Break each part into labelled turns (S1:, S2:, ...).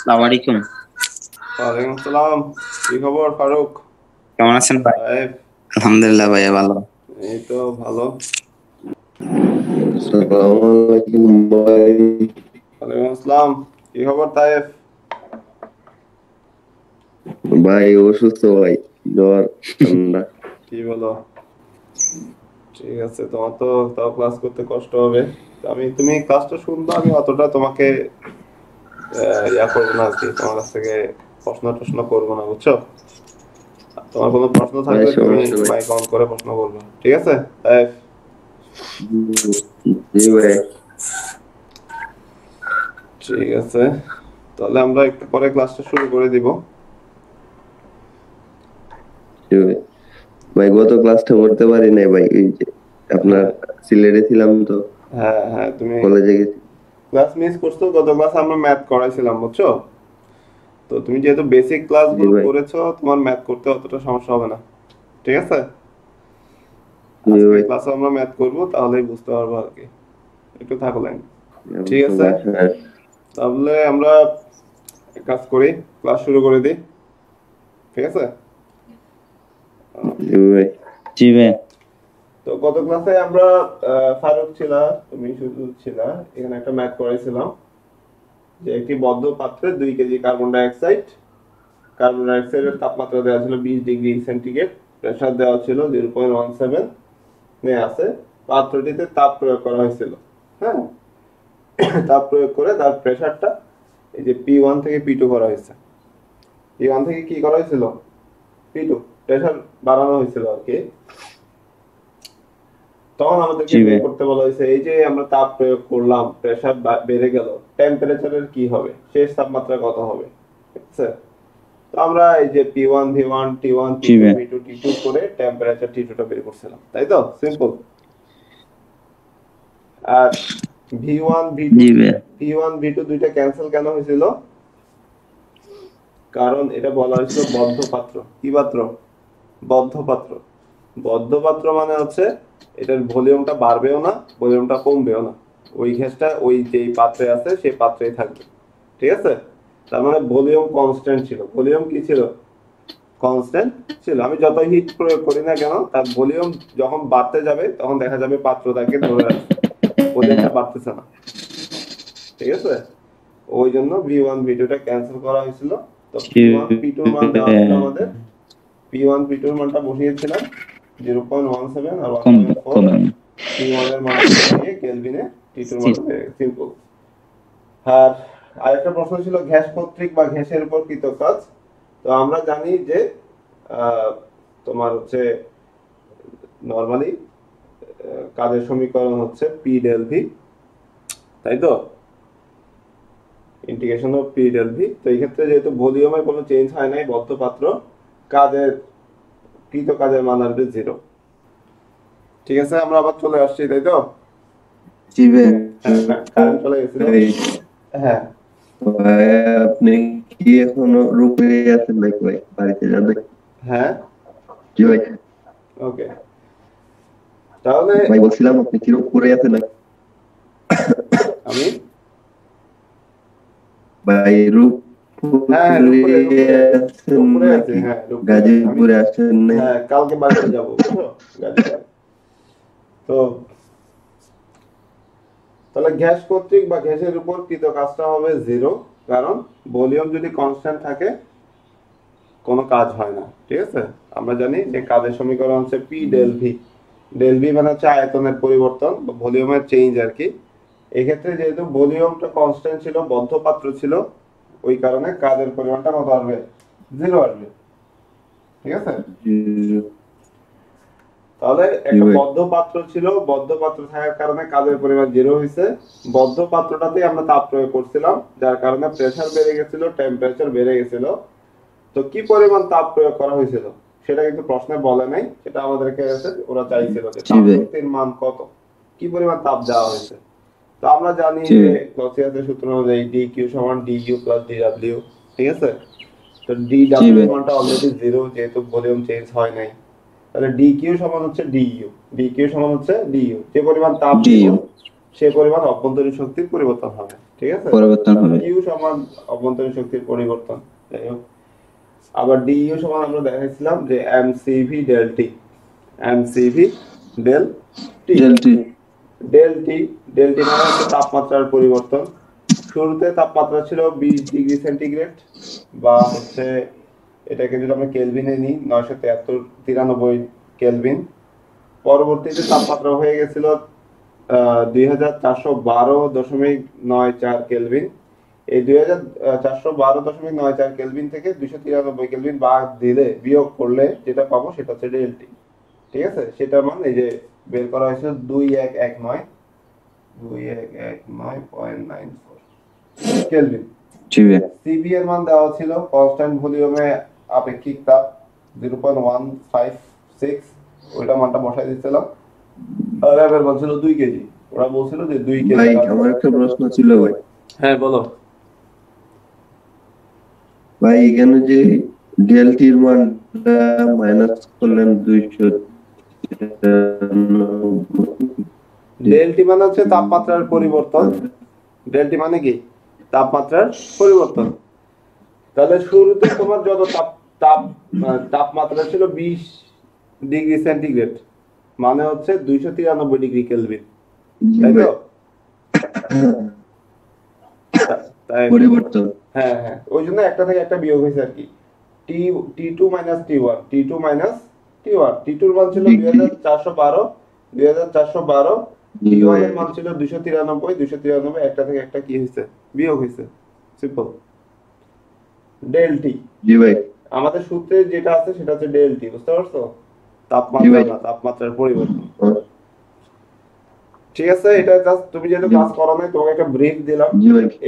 S1: আসসালামু আলাইকুম।
S2: ওয়ালাইকুম আসসালাম। কি খবর ফারুক?
S1: কেমন আছেন ভাই? আলহামদুলিল্লাহ ভাইয়া ভালো।
S2: এই তো ভালো।
S3: আসসালামু আলাইকুম ভাই।
S2: ওয়ালাইকুম আসসালাম। কি খবর তাইফ
S3: ভাই অসুস্থ ভাই। জ্বর ঠান্ডা।
S2: কি বলো? ঠিক আছে তোমার তো তাও ক্লাস করতে কষ্ট হবে। আমি তুমি ক্লাসটা শুনব আমি অতটা তোমাকে ইয়া করব না আজকে। তোমার কাছ থেকে প্রশ্ন টশ্ন করব না বুঝছ? তোমার কোনো প্রশ্ন থাকলে
S3: সমস্যা
S2: তুমি মাইক অন করে প্রশ্ন করবে। ঠিক আছে?
S3: জি ভাই।
S2: ঠিক আছে। তাহলে আমরা একটু পরে ক্লাসটা শুরু করে দিব।
S3: ভাই। গত ক্লাসটা করতে পারি নাই ভাই? আপনার সিলেটে ছিলাম তো।
S2: হ্যাঁ হ্যাঁ তুমি
S3: কলেজে গেছি।
S2: ক্লাস মিস করছ গত ক্লাস আমরা ম্যাথ করাইছিলাম বুঝছ? তো তুমি যেহেতু বেসিক
S3: ক্লাসগুলো
S2: করেছ তোমার ম্যাথ করতে অতটা সমস্যা হবে না। ঠিক আছে?
S3: ভাই
S2: ক্লাসে আমরা ম্যাথ করব তাহলেই বুঝতে পারব আর কি। একটু থাকো লাইন ঠিক আছে।
S3: হ্যাঁ,
S2: তাহলে আমরা কাজ করি ক্লাস শুরু করে দিই। ঠিক আছে?
S3: জি ভাই
S1: জি ভাই
S2: তো গত ক্লাসে আমরা ফারুক ছিল, তুমি শুধু ছিল, এখানে একটা ম্যাথ করাইছিলাম যে একটি বদ্ধ পাত্রে দুই KG carbon die oxide carbon die অক্সাইডের তাপমাত্রা দেওয়া ছিল বিশ ডিগ্রি সেন্টিগ্রেড প্রেসার দেওয়া ছিল জিরো পয়েন্ট ওয়ান সেভেন আছে, পাত্রটিতে তাপ প্রয়োগ করা হয়েছিল হ্যাঁ? তাপ প্রয়োগ করে তার প্রেসারটা এই যে পি ওয়ান থেকে পি টু করা হয়েছে। পি ওয়ান থেকে কি করা হয়েছিল? পি টু প্রেসার বাড়ানো হয়েছিল আর কি। তখন আমাদেরকে করতে বলা হয়েছে এই যে আমরা তাপ প্রয়োগ করলাম প্রেসার বেড়ে গেল টেম্পারেচারের কি হবে? শেষ তাপমাত্রা কত হবে? তো আমরা এই যে P one V one T one T two two T করে টেম্পারেচার টি টুটা বের করছিলাম। তাই তো? সিম্পল আর V one V two V one V two দুইটা ক্যান্সেল কেন হয়েছিল? কারণ এটা বলা হয়েছিল বদ্ধ পাত্র কি পাত্র? বদ্ধ পাত্র বদ্ধ পাত্র মানে হচ্ছে এটার ভলিউমটা বাড়বেও না, ভলিউমটা কমবেও না। ওই গ্যাসটা ওই যেই পাত্রে আছে, সেই পাত্রেই থাকবে। ঠিক আছে? তার মানে ভলিউম কনস্ট্যান্ট ছিল। ভলিউম কি ছিল? কনস্ট্যান্ট ছিল। আমি যত হিট প্রয়োগ করি না কেন, তার ভলিউম যখন বাড়তে যাবে, তখন দেখা যাবে পাত্রটাকে ধরে রাখছে। ভলিউমটা বাড়তেছে না। ঠিক আছে? ওই জন্য ভি ওয়ান ভি টুটা ক্যান্সেল করা হয়েছিল। তো পি ওয়ান পি টুর মান ছিল আমাদের। পি ওয়ান পি টুর মানটা বসিয়েছিলাম। জিরো পয়েন্ট ওয়ান সেভেন আর one point four T one মান নিয়ে কেলভিনে টি টুর মান সিম্পল আর আরেকটা প্রশ্ন ছিল গ্যাস কর্তৃক বা গ্যাসের উপর কৃত কাজ? তো আমরা জানি যে তোমার হচ্ছে নর্মালি কাজের সমীকরণ হচ্ছে পি ডেল ভি তাই তো? Integration of P del V তো এই ক্ষেত্রে যেহেতু ভলিউমের কোনো চেঞ্জ হয় নাই বদ্ধ পাত্র কাজের কৃত কাজের মান আসবে জিরো ঠিক আছে আমরা আবার চলে আসছি তাই তো?
S3: ভাই।
S2: কারেন্ট চলে হ্যাঁ।
S3: ভাই, আপনি কি এখনও রূপে আছেন নাকি ভাই? বাড়িতে যাবেন
S2: হ্যাঁ।
S3: জি ভাই।
S2: ওকে। তাহলে
S3: ভাই বলছিলাম আপনি কি রূপপুরে আছেন নাকি?
S2: আমি?
S3: ভাই রূপ
S2: হ্যাঁ, হ্যাঁ।
S3: গাজীপুরে
S2: হ্যাঁ কালকে বাড়িতে যাব তো তাহলে গ্যাস কর্তৃক বা গ্যাসের উপর কৃত কাজটা হবে জিরো কারণ ভলিউম যদি কনস্ট্যান্ট থাকে কোনো কাজ হয় না ঠিক আছে? আমরা জানি যে কাজের সমীকরণ হচ্ছে P del V del V মানে হচ্ছে আয়তনের পরিবর্তন বা ভলিউমের চেঞ্জ আর কি। এক্ষেত্রে যেহেতু ভলিউমটা কনস্ট্যান্ট ছিল বদ্ধ পাত্র ছিল ওই কারণে কাজের পরিমাণটা কত আসবে? জিরো আসবে। ঠিক আছে? তাহলে একটা বদ্ধ পাত্র ছিল বদ্ধ পাত্র থাকার কারণে কাজের পরিমাণ জিরো হয়েছে। বদ্ধ পাত্রটাতেই আমরা তাপ প্রয়োগ করছিলাম যার কারণে প্রেসার বেড়ে গেছিল টেম্পারেচার বেড়ে গেছিল। তো কি পরিমাণ তাপ প্রয়োগ করা হয়েছিল? সেটা কিন্তু প্রশ্নে বলে নাই সেটা আমাদেরকে ওরা চাইছিল যে। তাপশক্তির মান কত? কি পরিমাণ তাপ দেওয়া হয়েছে? তো আমরা জানি যে। ক্লসিয়াসের সূত্র অনুযায়ী ডি কিউ সমান D U plus D W ঠিক আছে? তো ডি ডাব্লিউ। মানটা অলরেডি জিরো যেহেতু ভলিউম চেঞ্জ হয় নাই। তাহলে ডি কিউ সমান হচ্ছে ডি ইউ ডি কিউ সমান হচ্ছে ডি ইউ যে পরিমাণ তাপ দিব, সে পরিমাণ অভ্যন্তরীণ শক্তির পরিবর্তন হবে ঠিক আছে?
S3: পরিবর্তন হবে।
S2: ইউ সমান অভ্যন্তরীণ শক্তির পরিবর্তন যাই হোক। আবার ডিইউ সমান আমরা দেখাইছিলাম যে del T MCV del T
S3: del T
S2: del T del T মানে হচ্ছে তাপমাত্রার পরিবর্তন। শুরুতে তাপমাত্রা ছিল বিশ ডিগ্রি সেন্টিগ্রেড বা হচ্ছে এটাকে যদি আমরা কেলভিনে নিই, নয়শো তিয়াত্তর তিরানব্বই কেলভিন পরবর্তীতে তাপমাত্রা হয়ে গেছিল দুই হাজার চারশো বারো দশমিক নয় চার কেলভিন এই দুই হাজার চারশো বারো দশমিক নয় চার কেলভিন থেকে দুইশো তিরানব্বই কেলভিন বাদ দিলে, বিয়োগ করলে যেটা পাবো সেটা হচ্ছে ডেলটি ঠিক আছে? সেটার মান এই যে বের করা হয়েছে দুই এক এক নয়। দুই এক এক নয় point nine four. Kelvin CV এর মান দেওয়া ছিল কনস্ট্যান্ট ভলিউমে আপেক্ষিক তাপ zero point one five six ওইটা মানটা বসাই দিচ্ছিলাম আর এবার বলছিল দুই কেজি। ওরা বলছিল যে দুই কেজি
S3: ভাই আমার একটা প্রশ্ন ছিল ভাই।
S2: হ্যাঁ বলো।
S3: ভাই এখানে যে ডিএলটির মানটা মাইনাস করলেন দুইশো
S2: ডেলটি মানে হচ্ছে তাপমাত্রার পরিবর্তন। ডেলটি মানে কি? তাপমাত্রার পরিবর্তন। তাহলে শুরুতে তোমার যত তাপ তাপ তাপমাত্রা ছিল বিশ ডিগ্রি সেন্টিগ্রেড মানে হচ্ছে দুইশো তিরানব্বই ডিগ্রি কেলভিন। তাই তো?
S3: পরিবর্তন।
S2: হ্যাঁ হ্যাঁ। ওই জন্য একটা থেকে একটা বিয়োগ হয়েছে আর কি। T T two minus T one T two minus T one T টুর মান ছিল দুই হাজার চারশো বারো দুই হাজার চারশো বারো টি ওয়ানের মান ছিল দুশো তিরানব্বই দুশো তিরানব্বই একটা থেকে একটা কি হয়েছে? বিয়োগ হয়েছে। সিম্পল ডেল টি
S3: জি ভাই।
S2: আমাদের সূত্রে যেটা আছে সেটা হচ্ছে ডেল টি বুঝতে পারছ? তাপমাত্রা। না তাপমাত্রার পরিবর্তন। ঠিক আছে এটা জাস্ট তুমি যেহেতু ক্লাস করো নাই তোমাকে একটা ব্রিফ দিলাম।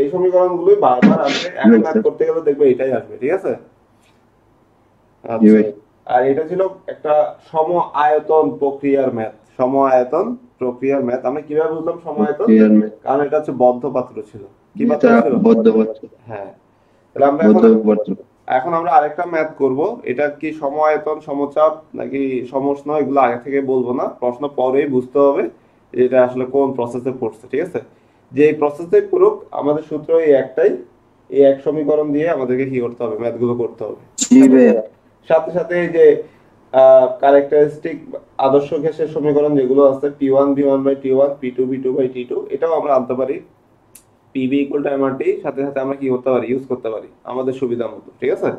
S2: এই সমীকরণগুলোই বারবার আসবে এখন. করতে গেলে দেখবে এটাই আসবে ঠিক আছে? আচ্ছা। আর এটা ছিল একটা সম আয়তন প্রক্রিয়ার ম্যাথ। সম আয়তন প্রক্রিয়ার ম্যাথ। আমরা কীভাবে বুঝলাম সম আয়তন কারণ এটা হচ্ছে বদ্ধ পাত্র ছিল। কি পাত্র ছিল?
S3: বদ্ধপত্র
S2: হ্যাঁ। তাহলে আমরা এখন এখন আমরা আরেকটা ম্যাথ করব। এটা কি সম আয়তন সমচাপ নাকি সমষ্ণ? এগুলো আগে থেকে বলব না। প্রশ্ন পরেই বুঝতে হবে এটা আসলে কোন প্রসেসে পড়ছে ঠিক আছে? যে এই প্রসেসে পুরুক আমাদের সূত্র এই একটাই। এই এক সমীকরণ দিয়ে আমাদেরকে কি করতে হবে? ম্যাথগুলো করতে হবে। সাথে সাথে যে ক্যারেক্টারিস্টিক আদর্শ গ্যাসের সমীকরণ যেগুলো আছে P one V one by T one P two V two by T two এটাও আমরা আনতে পারি। পিবি ইকুয়াল টু এমআরটি সাথে সাথে আমরা কি করতে পারি? ইউজ করতে পারি, আমাদের সুবিধা মতো, ঠিক আছে?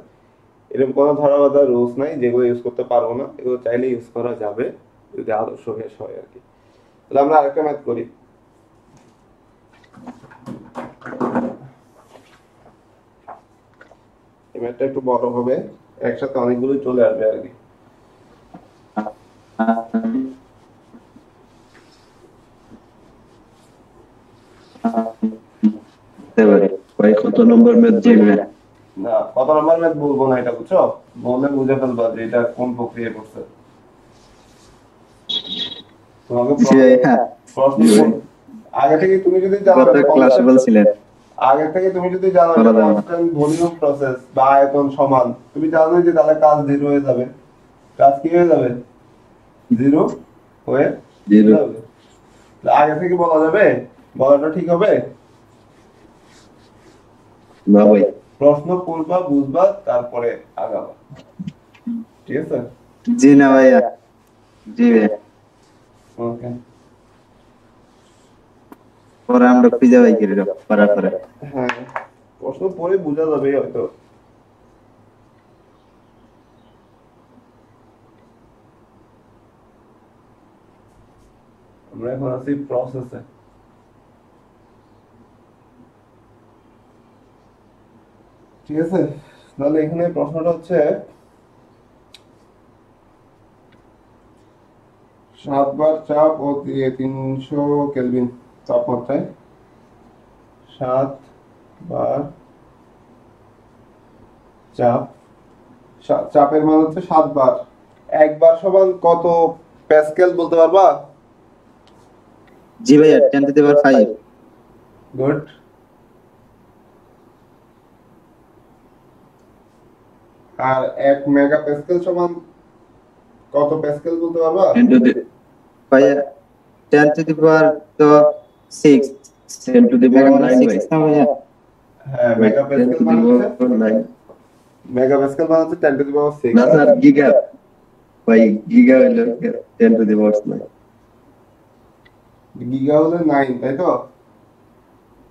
S2: এরকম কোনো ধরা বাধা রুলস নাই, যেগুলো ইউজ করতে পারব না, এগুলো চাইলে ইউজ করা যাবে, যদি আদর্শ গ্যাস হয় আর কি। তাহলে আমরা আরেকটা ম্যাথ করি। এই ম্যাথটা একটু বড় হবে। একসাথে অনেকগুলোই চলে আসবে আর কি।
S3: কত নম্বর ম্যাথ
S2: না কত নম্বর ম্যাথ বলব না এটা বুঝছ? বললে বুঝে ফেলবা যে এটা কোন প্রক্রিয়া করছে তোমাকে
S3: হ্যাঁ।
S2: আগে থেকে তুমি যদি জানো
S3: ক্লাসে বলছিলেন
S2: আগে থেকে তুমি যদি জানো ভলিউম প্রসেস বা আয়তন সমান তুমি জানো যে তাহলে কাজ জিরো হয়ে যাবে। কাজ কি হয়ে যাবে? জিরো হয়ে। যাবে। আগে থেকে বলা যাবে? বলাটা ঠিক হবে?
S3: না ভাই।
S2: প্রশ্ন করবা বুঝবা তারপরে আগাবা। ঠিক আছে?
S3: জি না ভাইয়া। জি ভাই
S2: ওকে
S3: পরে আমরা খুঁজে পাই কি পড়ার পরে।
S2: হ্যাঁ প্রশ্ন বোঝা যাবে হয়তো। আমরা এখন আছি প্রসেসে ঠিক আছে, তাহলে এখানে প্রশ্নটা হচ্ছে, সাতবার চাপ ও তিনশো কেলভিন। তাপমাত্রায় সাত বার চাপ। চাপের মান হচ্ছে সাত বার। একবার সমান কত প্যাসকেল বলতে পারবা?
S3: জি ভাইয়া ten to the power five
S2: good আর এক মেগা প্যাসকেল সমান কত প্যাসকেল বলতে পারবা?
S3: টেন টু দি ভাইয়া টেন টু দি পাওয়ার তো সিক্স 10 to the power 9 ভাই
S2: হ্যাঁ
S3: 10
S2: মেগা
S3: to
S2: প্যাসকেল
S3: the
S2: মানে হচ্ছে
S3: 9
S2: মেগা মানে হচ্ছে 10 টু দি পাওয়ার 6
S3: না স্যার গিগা ভাই গিগা হলো 10 to the power 9
S2: গিগা হলো 9 তাই তো?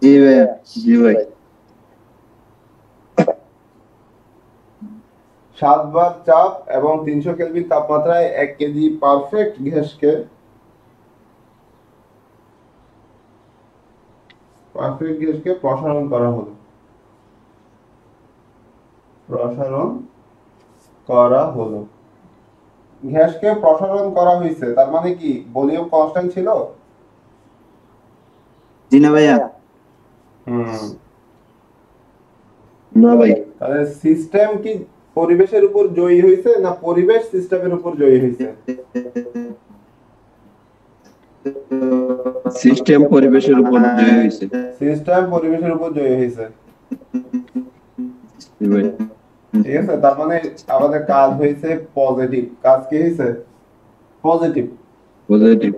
S3: জি ভাই জি ভাই।
S2: সাতবার চাপ এবং তিনশো কেলভিন তাপমাত্রায় এক কেজি পারফেক্ট গ্যাসকে পারফেক্ট গ্যাসকে প্রসারণ করা হলো। প্রসারণ করা হলো। গ্যাসকে প্রসারণ করা হয়েছে তার মানে কি? ভলিউম কনস্ট্যান্ট ছিল?
S1: জি না ভাইয়া।
S2: হুম।
S3: না ভাই।
S2: তাহলে সিস্টেম কি পরিবেশের উপর জয়ী হয়েছে না পরিবেশ সিস্টেমের উপর জয়ী হয়েছে?
S3: সিস্টেম পরিবেশের উপর জয় হয়েছে।
S2: সিস্টেম পরিবেশের উপর জয়ী
S3: ভাই
S2: ঠিক আছে তার মানে আমাদের কাজ হয়েছে পজিটিভ কাজ কি হয়েছে? পজিটিভ
S3: পজিটিভ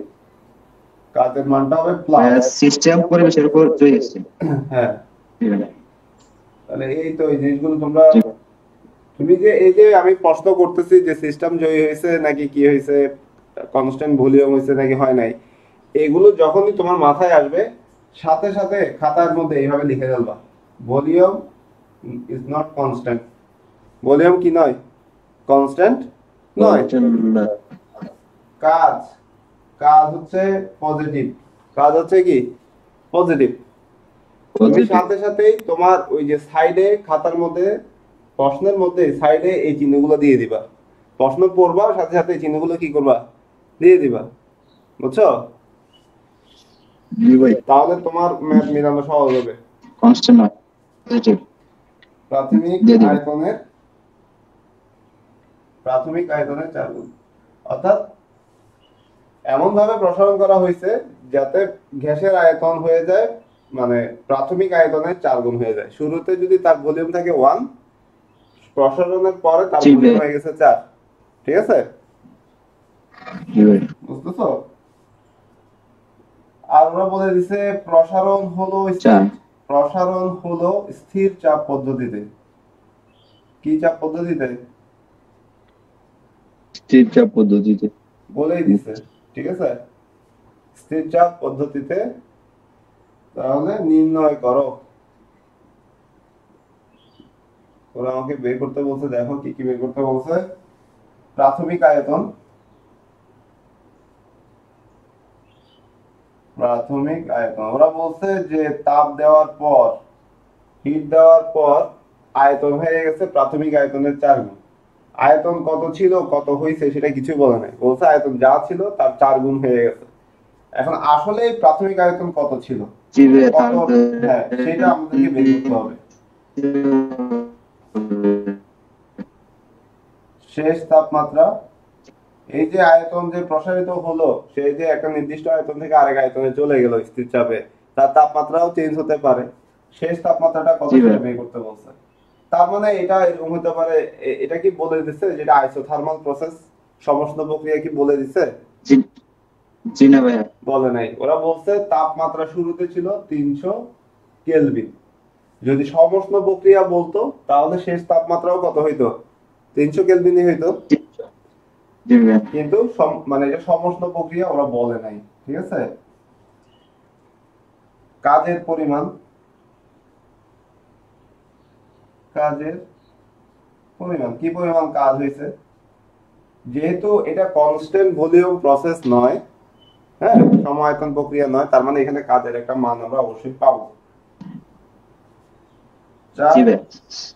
S2: কাজের মানটা হবে প্লাস
S1: সিস্টেম পরিবেশের উপর জয় হয়েছে।
S2: হ্যাঁ। তাহলে এই তো এই জিনিসগুলো তোমরা তুমি যে এই যে আমি প্রশ্ন করতেছি যে সিস্টেম জয়ী হয়েছে নাকি কি হয়েছে কনস্ট্যান্ট ভলিউম হয়েছে নাকি হয় নাই এগুলো যখনই তোমার মাথায় আসবে সাথে সাথে খাতার মধ্যে এইভাবে লিখে ফেলবা। Volume is not constant. Volume কি নয়? কনস্ট্যান্ট নয়। কাজ। কাজ হচ্ছে পজিটিভ। কাজ হচ্ছে কি? পজিটিভ। তুমি সাথে সাথেই তোমার ওই যে সাইডে খাতার মধ্যে প্রশ্নের মধ্যে সাইডে এই চিহ্নগুলো দিয়ে দিবা। প্রশ্ন পড়বা সাথে সাথে এই চিহ্নগুলো কি করবা? দিয়ে দিবা। বুঝছ?
S3: জি ভাই।
S2: তাহলে তোমার ম্যাথ মিলানো সহজ হবে।
S1: কনস্ট্যান্ট নয় পজিটিভ
S2: প্রাথমিক আয়তনের প্রাথমিক আয়তনের চার গুণ। অর্থাৎ এমন ভাবে প্রসারণ করা হয়েছে যাতে গ্যাসের আয়তন হয়ে যায় মানে প্রাথমিক আয়তনের চার গুণ হয়ে যায়। শুরুতে যদি তার ভলিউম থাকে ওয়ান প্রসারণের পরে তার ভলিউম হয়ে গেছে চার। ঠিক আছে? বুঝতেছো? আর ওরা বলে দিছে প্রসারণ হলো প্রসারণ হলো স্থির চাপ পদ্ধতিতে। কি চাপ পদ্ধতিতে?
S3: স্থির চাপ পদ্ধতিতে।
S2: বলেই দিছে ঠিক আছে? স্থির চাপ পদ্ধতিতে তাহলে নির্ণয় করো। ওরা আমাকে বের করতে বলছে দেখো কি কি বের করতে বলছে। প্রাথমিক আয়তন। প্রাথমিক আয়তন। ওরা বলছে যে তাপ দেওয়ার পর হিট দেওয়ার পর আয়তন হয়ে গেছে প্রাথমিক আয়তনের চার গুণ। আয়তন কত ছিল কত হয়েছে সেটা কিছু বলে নাই। বলছে আয়তন যা ছিল তার চার গুণ হয়ে গেছে। এখন আসলে প্রাথমিক আয়তন কত ছিল? হ্যাঁ সেটা আমাদেরকে বের করতে হবে। শেষ তাপমাত্রা এই যে আয়তন যে প্রসারিত হলো সেই যে একটা নির্দিষ্ট আয়তন থেকে আরেক আয়তনে চলে গেল স্থির চাপে তার তাপমাত্রাও চেঞ্জ হতে পারে। শেষ তাপমাত্রাটা কত বের করতে বলছে। তার মানে এটা এরকম হতে পারে এটা কি বলে দিচ্ছে যেটা আইসোথার্মাল প্রসেস সমস্ত প্রক্রিয়া কি বলে দিচ্ছে
S1: জি না ভাইয়া।
S2: বলে নাই। ওরা বলছে তাপমাত্রা শুরুতে ছিল তিনশো কেলভিন। যদি সমস্ত প্রক্রিয়া বলতো তাহলে শেষ তাপমাত্রাও কত হইতো? তিনশো কেলভিনই হইতো। কিন্তু মানে এটা সমস্ত প্রক্রিয়া ওরা বলে নাই ঠিক আছে? কাজের পরিমাণ কাজের পরিমাণ কি পরিমাণ কাজ হয়েছে? যেহেতু এটা কনস্ট্যান্ট ভলিউম প্রসেস নয় হ্যাঁ? সমায়তন প্রক্রিয়া নয় তার মানে এখানে কাজের একটা মান আমরা অবশ্যই পাবো।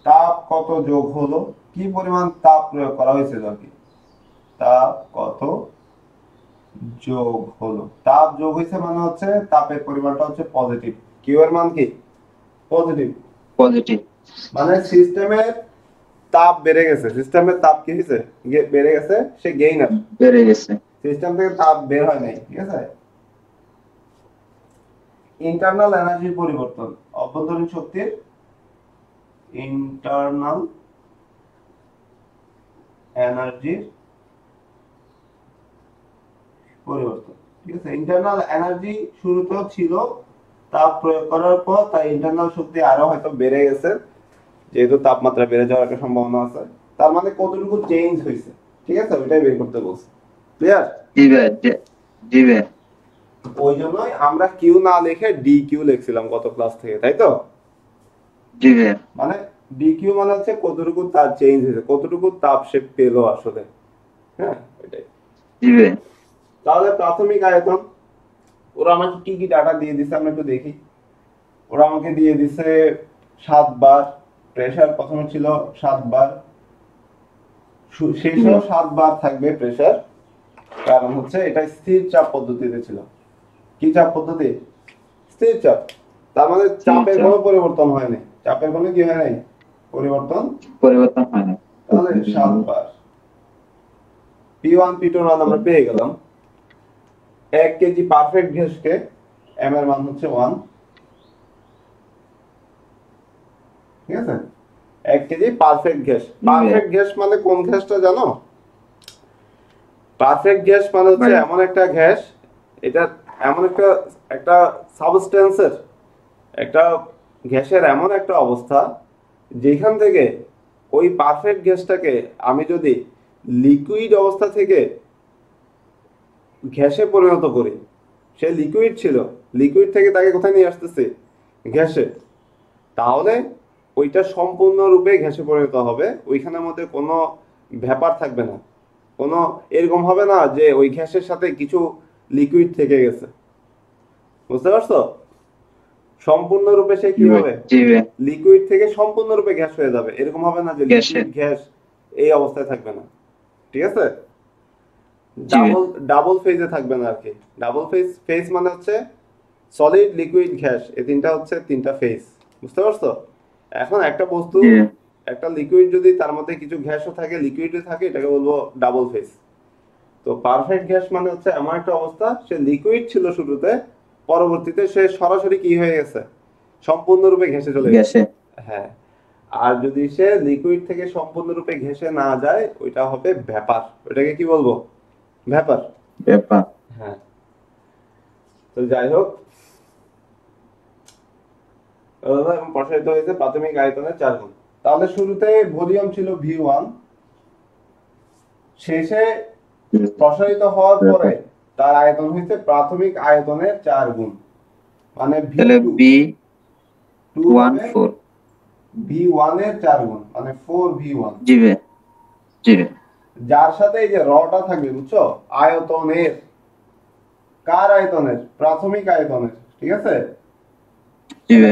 S2: তাপ কত যোগ হলো? কি পরিমাণ তাপ প্রয়োগ করা হয়েছিল আর কি? তাপ কত যোগ হলো? তাপ যোগ হয়েছে মানে হচ্ছে তাপের পরিমাণটা হচ্ছে পজিটিভ কিউ এর মান কি? পজিটিভ
S1: পজিটিভ
S2: মানে সিস্টেমের তাপ বেড়ে গেছে। সিস্টেমের তাপ কি হয়েছে বেড়ে গেছে সে গেইনার
S1: বেড়ে গেছে।
S2: সিস্টেম থেকে তাপ বের হয় নাই ঠিক আছে? ইন্টারনাল এনার্জির পরিবর্তন। অভ্যন্তরীণ শক্তির ইন্টারনাল এনার্জির পরিবর্তন। ঠিক আছে? ইন্টারনাল এনার্জি শুরুতেও ছিল তাপ প্রয়োগ করার পর তার ইন্টারনাল শক্তি আরও হয়তো বেড়ে গেছে যেহেতু তাপমাত্রা বেড়ে যাওয়ার একটা সম্ভাবনা আছে। তার মানে কতটুকু চেঞ্জ হয়েছে? ঠিক আছে? ওইটাই বের করতে বলছে। ক্লিয়ার
S1: জি ভাইয়া জি- ভাইয়া
S2: ওই জন্যই আমরা কিউ না লিখে ডি কিউ লিখছিলাম গত ক্লাস থেকে তাই তো?
S1: জি ভাইয়া
S2: মানে ডি কিউ মানে হচ্ছে কতটুকু তাপ চেঞ্জ হয়েছে কতটুকু তাপ সে পেল আসলে। হ্যাঁ? এটাই
S1: জি ভাইয়া
S2: তাহলে প্রাথমিক আয়তন ওরা আমাকে কি কি ডাটা দিয়ে দিছে আমরা একটু দেখি। ওরা আমাকে দিয়ে দিছে সাতবার প্রেশার প্রথমে ছিল সাতবার। সু- শেষেও সাতবার থাকবে প্রেসার কারণ হচ্ছে এটা স্থির চাপ পদ্ধতিতে ছিল। কি চাপ পদ্ধতি? স্থির চাপ। তার মানে চাপের
S1: চাপ।
S2: কোনো পরিবর্তন হয়নি চাপের কোনো কি হয় নাই? পরিবর্তন?
S1: পরিবর্তন হয় না
S2: তাহলে সাতবার। পি ওয়ান পি টু আমরা পেয়ে গেলাম। এক কেজি পারফেক্ট গ্যাসকে এম এর মান হচ্ছে ওয়ান ঠিক আছে? এক KG perfect gas perfect gas মানে কোন গ্যাসটা জানো? পারফেক্ট গ্যাস মানে হচ্ছে
S1: মানে-
S2: এমন একটা গ্যাস এটা এমন একটা একটা সাবস্টেন্সের একটা গ্যাসের এমন একটা অবস্থা যেখান থেকে ওই পারফেক্ট গ্যাসটাকে আমি যদি লিকুইড অবস্থা থেকে গ্যাসে পরিণত করি। সে লিকুইড ছিল। লিকুইড থেকে তাকে কোথায় নিয়ে আসতেছে? গ্যাসে। তাহলে ওইটা সম্পূর্ণরূপে ঘ্যাসে পরিণত হবে। ওইখানের মধ্যে কোনো ব্যাপার থাকবে না। কোনো এরকম হবে না যে ওই গ্যাসের সাথে কিছু লিকুইড থেকে গেছে। বুঝতে পারছ? সম্পূর্ণরূপে সে কি হবে? লিকুইড থেকে সম্পূর্ণরূপে গ্যাস হয়ে যাবে। এরকম হবে না যে। লিকুইড গ্যাস এই অবস্থায় থাকবে না। ঠিক আছে। ডাবল ডাবল ফেজে থাকবে না আর কি ডাবল ফেজ ফেজ মানে হচ্ছে সলিড লিকুইড গ্যাস এই তিনটা হচ্ছে তিনটা ফেজ বুঝতে পারছ? এখন একটা বস্তু একটা লিকুইড যদি তার মধ্যে কিছু গ্যাসও থাকে লিকুইডও থাকে এটাকে বলব ডাবল ফেজ তো পারফেক্ট গ্যাস মানে হচ্ছে এমন একটা অবস্থা সে লিকুইড ছিল শুরুতে পরবর্তীতে সে সরাসরি কি হয়ে গেছে? সম্পূর্ণরূপে ঘেসে চলে গেছে। হ্যাঁ। আর যদি সে লিকুইড থেকে সম্পূর্ণরূপে ঘেসে না যায় ওইটা হবে ব্যাপার। ওইটাকে কি বলব? ভ্যাপার
S1: ব্যাপার।
S2: হ্যাঁ। তো যাই হোক। প্রসারিত হয়েছে প্রাথমিক আয়তনের চার গুণ। তাহলে শুরুতে ভলিউম ছিল ভি ওয়ান। শেষে প্রসারিত হওয়ার পরে তার আয়তন হয়েছে প্রাথমিক আয়তনের চার গুণ। মানে V two.
S1: One four.
S2: V ওয়ানের চার গুণ মানে ফোর ভি ওয়ান।
S1: জি জি
S2: যার সাথে এই যে রটা থাকবে বুঝছ? আয়তনের। কার আয়তনের? প্রাথমিক আয়তনের ঠিক আছে?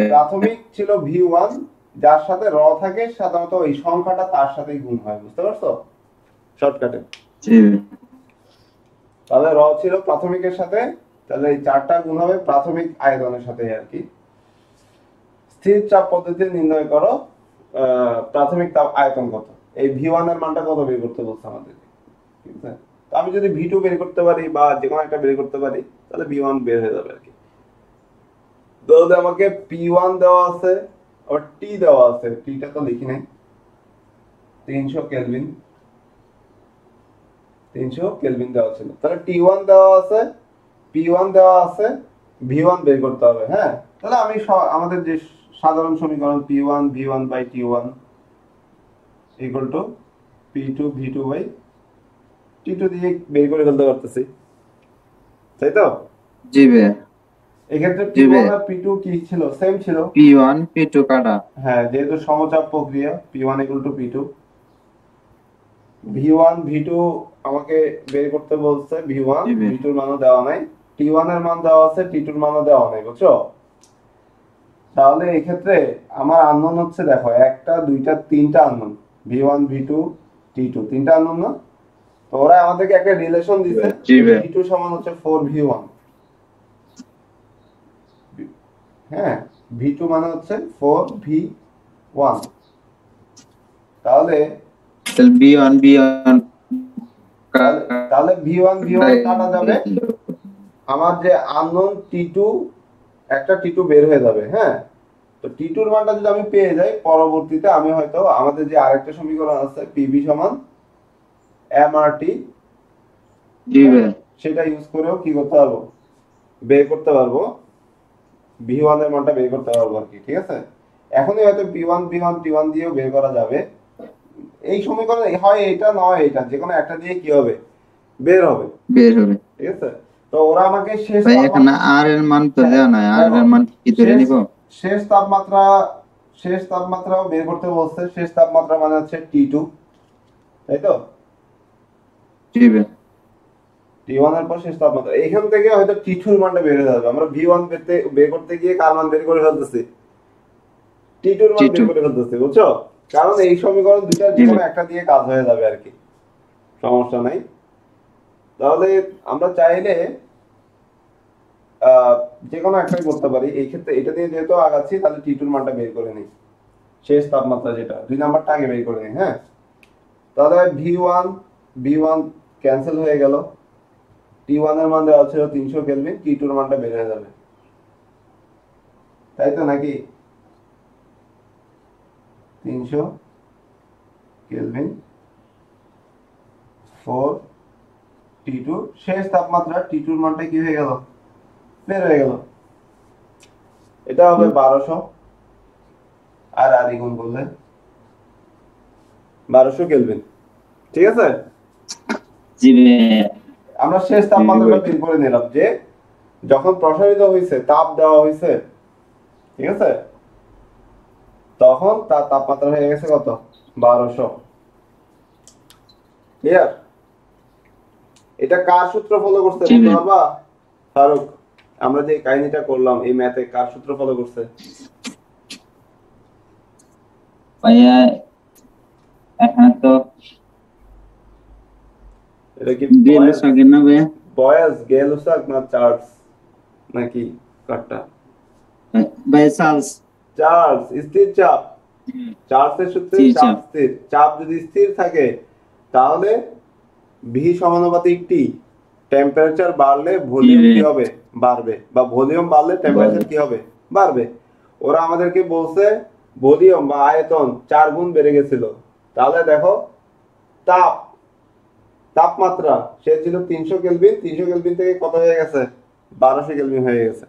S2: প্রাথমিক ছিল ভি ওয়ান যার সাথে র থাকে সাধারণত ওই সংখ্যাটা তার সাথেই গুণ হয় বুঝতে পারছ? শর্টকাটে। তাহলে র ছিল প্রাথমিকের সাথে তাহলে এই চারটা গুণ হবে প্রাথমিক আয়তনের সাথে আর কি। স্থির চাপ পদ্ধতি নির্ণয় করো আহ, প্রাথমিক তাপ আয়তন কত? এই ভি ওয়ানের মানটা কত বের করতে বলছে আমাদেরকে ঠিক আছে? তো আমি যদি ভি টু বের করতে পারি বা যে কোনো একটা বের করতে পারি, তাহলে ভি ওয়ান বের হয়ে যাবে আর কি। আমাকে পি ওয়ান দেওয়া আছে, আবার টি দেওয়া আছে। টিটা তো লিখি নাই। তিনশো কেলভিন। তিনশো কেলভিন দেওয়া ছিল। তাহলে টি ওয়ান দেওয়া আছে পি ওয়ান দেওয়া আছে ভি ওয়ান বের করতে হবে হ্যাঁ? তাহলে আমি আমাদের যে সাধারণ সমীকরণ P one V one by T one equal to P two V two by T two দিয়ে বের করে ফেলতে পারতেছি। তাই তো?
S1: জি ভাইয়া
S2: এক্ষেত্রে পি ওয়ান। আর পি টু কি ছিল? সেম ছিল।
S1: পি ওয়ান পি টু কাটা।
S2: হ্যাঁ যেহেতু সমচাপ প্রক্রিয়া P one equal to P two V one V two আমাকে বের করতে বলছে। V one. ভি টুর মানও দেওয়া নাই। টি ওয়ানের মান দেওয়া আছে টি টুর মানও দেওয়া নাই বুঝছ? তাহলে এই ক্ষেত্রে আমার আননোন হচ্ছে দেখো একটা দুইটা তিনটা unknown. V one V two T two তিনটা না? তো ওরা আমাদেরকে একটা রিলেশন দিছে ভি টু সমান হচ্ছে ফোর ভি ওয়ান হ্যাঁ ভি টু মানে হচ্ছে ফোর ভি ওয়ান তাহলে
S1: বি ওয়ান বি ওয়ান
S2: তাহলে ভি ওয়ান ভি ওয়ান কাটা যাবে। আমার যে আননোন টি টু একটা টি টু বের হয়ে যাবে হ্যাঁ? তো টি টুর মানটা যদি আমি পেয়ে যাই পরবর্তীতে আমি হয়তো আমাদের যে আরেকটা সমীকরণ আছে পিভি সমান এম আর টি সেটা ইউজ করেও কি করতে পারব? বের করতে পারব। ভি ওয়ানের মানটা বের করতে পারব আর কি ঠিক আছে? এখনই হয়তো B one B one T one দিয়েও বের করা যাবে। এই সমীকরণ হয় এটা নয় এটা যে কোনো একটা দিয়ে কি হবে? বের হবে।
S1: বের হবে।
S2: ঠিক আছে? তো ওরা আমাকে শেষ
S1: এখানে আর এর মান তো দেওয়া নাই। আর এর মান কি ধরে নিব?
S2: শেষ তাপমাত্রা শেষ তাপমাত্রাও বের করতে বলছে। শেষ তাপমাত্রা মানে হচ্ছে টি টু তাই তো? টি ওয়ানের পর শেষ তাপমাত্রা। এখান থেকে হয়তো টি টুর মানটা বের হয়ে যাবে। আমরা ভি ওয়ান পেতে বের করতে গিয়ে কার মান বের করে ফেলতেছি? টি টুর মান বের করে ফেলতেছি বুঝছ? কারণ এই সমীকরণ দুইটা যে কোনো একটা দিয়ে কাজ হয়ে যাবে আর কি। সমস্যা নাই। তাহলে আমরা চাইলে যে কোনো একটাই করতে পারি, এই ক্ষেত্রে এটা দিয়ে যেহেতু আগাচ্ছি, তাহলে টি টুর মানটা বের করে নিই। শেষ তাপমাত্রা যেটা, দুই নাম্বারটা আগে বের করে নিই হ্যাঁ? তাহলে V one V one cancel হয়ে গেল। টি ওয়ানের মান দেওয়া ছিল তিনশো কেলভিন টি টুর মানটা বের হয়ে যাবে। তাই তো নাকি? তিনশো কেলভিন ফোর টি টু শেষ তাপমাত্রা টি টুর মানটা কি হয়ে গেল? বের হয়ে গেল। এটা হবে বারোশো। আর আর গুণ করলে? বারোশো কেলভিন। ঠিক আছে? আমরা শেষ তাপমাত্রাটা বের করে নিলাম যে যখন প্রসারিত হয়েছে তাপ দেওয়া হয়েছে ঠিক আছে? তখন তার তাপমাত্রা হয়ে গেছে কত? বারোশো। ক্লিয়ার এটা কার সূত্র ফলো
S1: করতে
S2: পারবা ফারুক। আমরা যে কাহিনীটা করলাম এই ম্যাথে কার সূত্র ফলো করছে?
S1: ভাইয়া এখানে তো
S2: এটা কি
S1: বিএল সকেন না ভাইয়া?
S2: বয়েস গেলুসাক না চার্লস? নাকি কাটটা
S1: ভাই চার্লস।
S2: চার্লস স্থির চাপ। চার্লসের সূত্রে
S1: স্থির
S2: চাপ
S1: চাপ।
S2: স্থির। চাপ যদি স্থির থাকে তাহলে ভি সমানুপাতিক টি। টেম্পারেচার বাড়লে ভলিউম কি হবে? বাড়বে বা ভলিউম বাড়লে টেম্পারেচার কি হবে? বাড়বে। ওরা আমাদেরকে বলছে ভলিউম বা আয়তন চার গুণ বেড়ে গেছিল। তাহলে দেখো তাপ তাপমাত্রা সে ছিল তিনশো কেলভিন। তিনশো কেলভিন থেকে কত হয়ে গেছে? বারোশো কেলভিন হয়ে গেছে।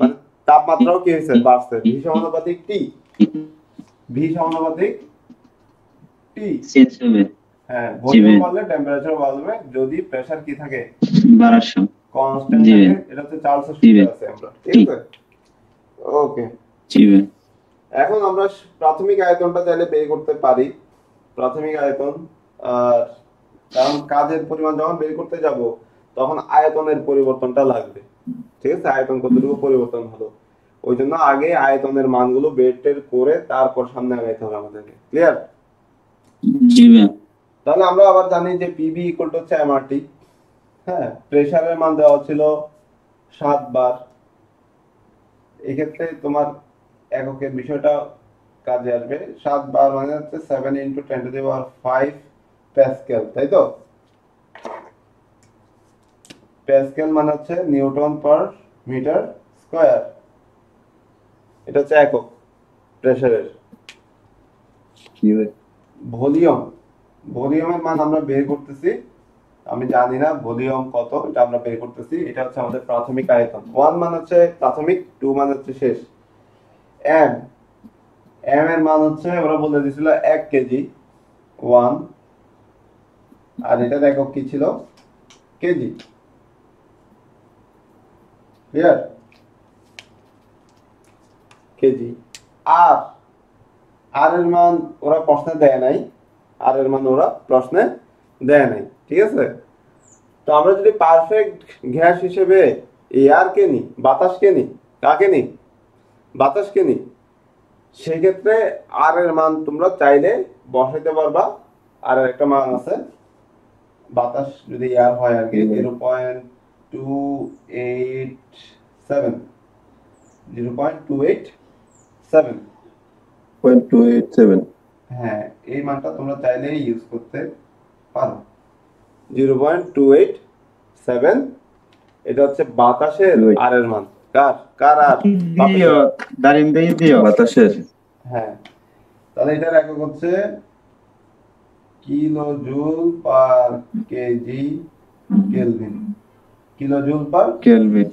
S2: মানে তাপমাত্রাও কি হয়েছে? বাড়ছে। ভি সমানুপাতিক টি। ভি সমানুপাতিক টি। হ্যাঁ ভলিউম বাড়লে টেম্পারেচার বাড়বে যদি প্রেসার কি থাকে?
S1: বারোশো।
S2: কনস্ট্যান্ট এটা হচ্ছে চার্লসের সূত্রে আছে আমরা। ঠিক আছে? ওকে এখন আমরা প্রাথমিক আয়তনটা চাইলে বের করতে পারি। প্রাথমিক আয়তন আর কারণ কাজের পরিমাণ যখন বের করতে যাব তখন আয়তনের পরিবর্তনটা লাগবে। ঠিক আছে? আয়তন কতটুকু পরিবর্তন হলো? ওই জন্য আগে আয়তনের মানগুলো বের টের করে তারপর সামনে আগাইতে হবে আমাদেরকে। ক্লিয়ার তাহলে আমরা আবার জানি যে পিবি ইকুয়াল টু হচ্ছে এমআরটি হ্যাঁ প্রেসারের মান দেওয়া ছিল সাত বার এক্ষেত্রে তোমার এককের বিষয়টা কাজে আসবে। সাত বার মানে হচ্ছে seven into ten to the power five pascal তাই তো? প্যাসকেল মানে হচ্ছে নিউটন পার মিটার স্কয়ার। এটা হচ্ছে একক প্রেসারের। ভলিউম। ভলিউমের মান আমরা বের করতেছি আমি জানি না ভলিউম কত, এটা আমরা বের করতেছি। এটা হচ্ছে আমাদের প্রাথমিক আয়তন। ওয়ান মান হচ্ছে প্রাথমিক, টু মান হচ্ছে শেষ। এম এম এর মান হচ্ছে, ওরা বলে দিছিল এক কেজি। ওয়ান, আর এটা একক কি ছিল? কেজি। Clear KG. আর আর এর মান ওরা প্রশ্নে দেয় নাই। আর এর মান ওরা প্রশ্নে দেয় নাই। ঠিক আছে? তো আমরা যদি পারফেক্ট গ্যাস হিসেবে এয়ারকে নিই বাতাসকে নিই কাকে নিই? বাতাসকে নিই। সেক্ষেত্রে আর এর মান তোমরা চাইলে বসাইতে পারবা। আর একটা মান আছে। বাতাস যদি এয়ার হয় আর কি। Zero point two eight seven zero point two eight seven
S3: point two eight seven
S2: হ্যাঁ এই মানটা তোমরা চাইলে ইউজ করতে পারো। Zero point two eight seven. এটা হচ্ছে বাতাসের আর এর মান। কার? কার আর?
S3: বাতাসের।
S2: হ্যাঁ। তাহলে এটার একক হচ্ছে kilo joule per KG Kelvin. Kilo joule per
S1: Kelvin.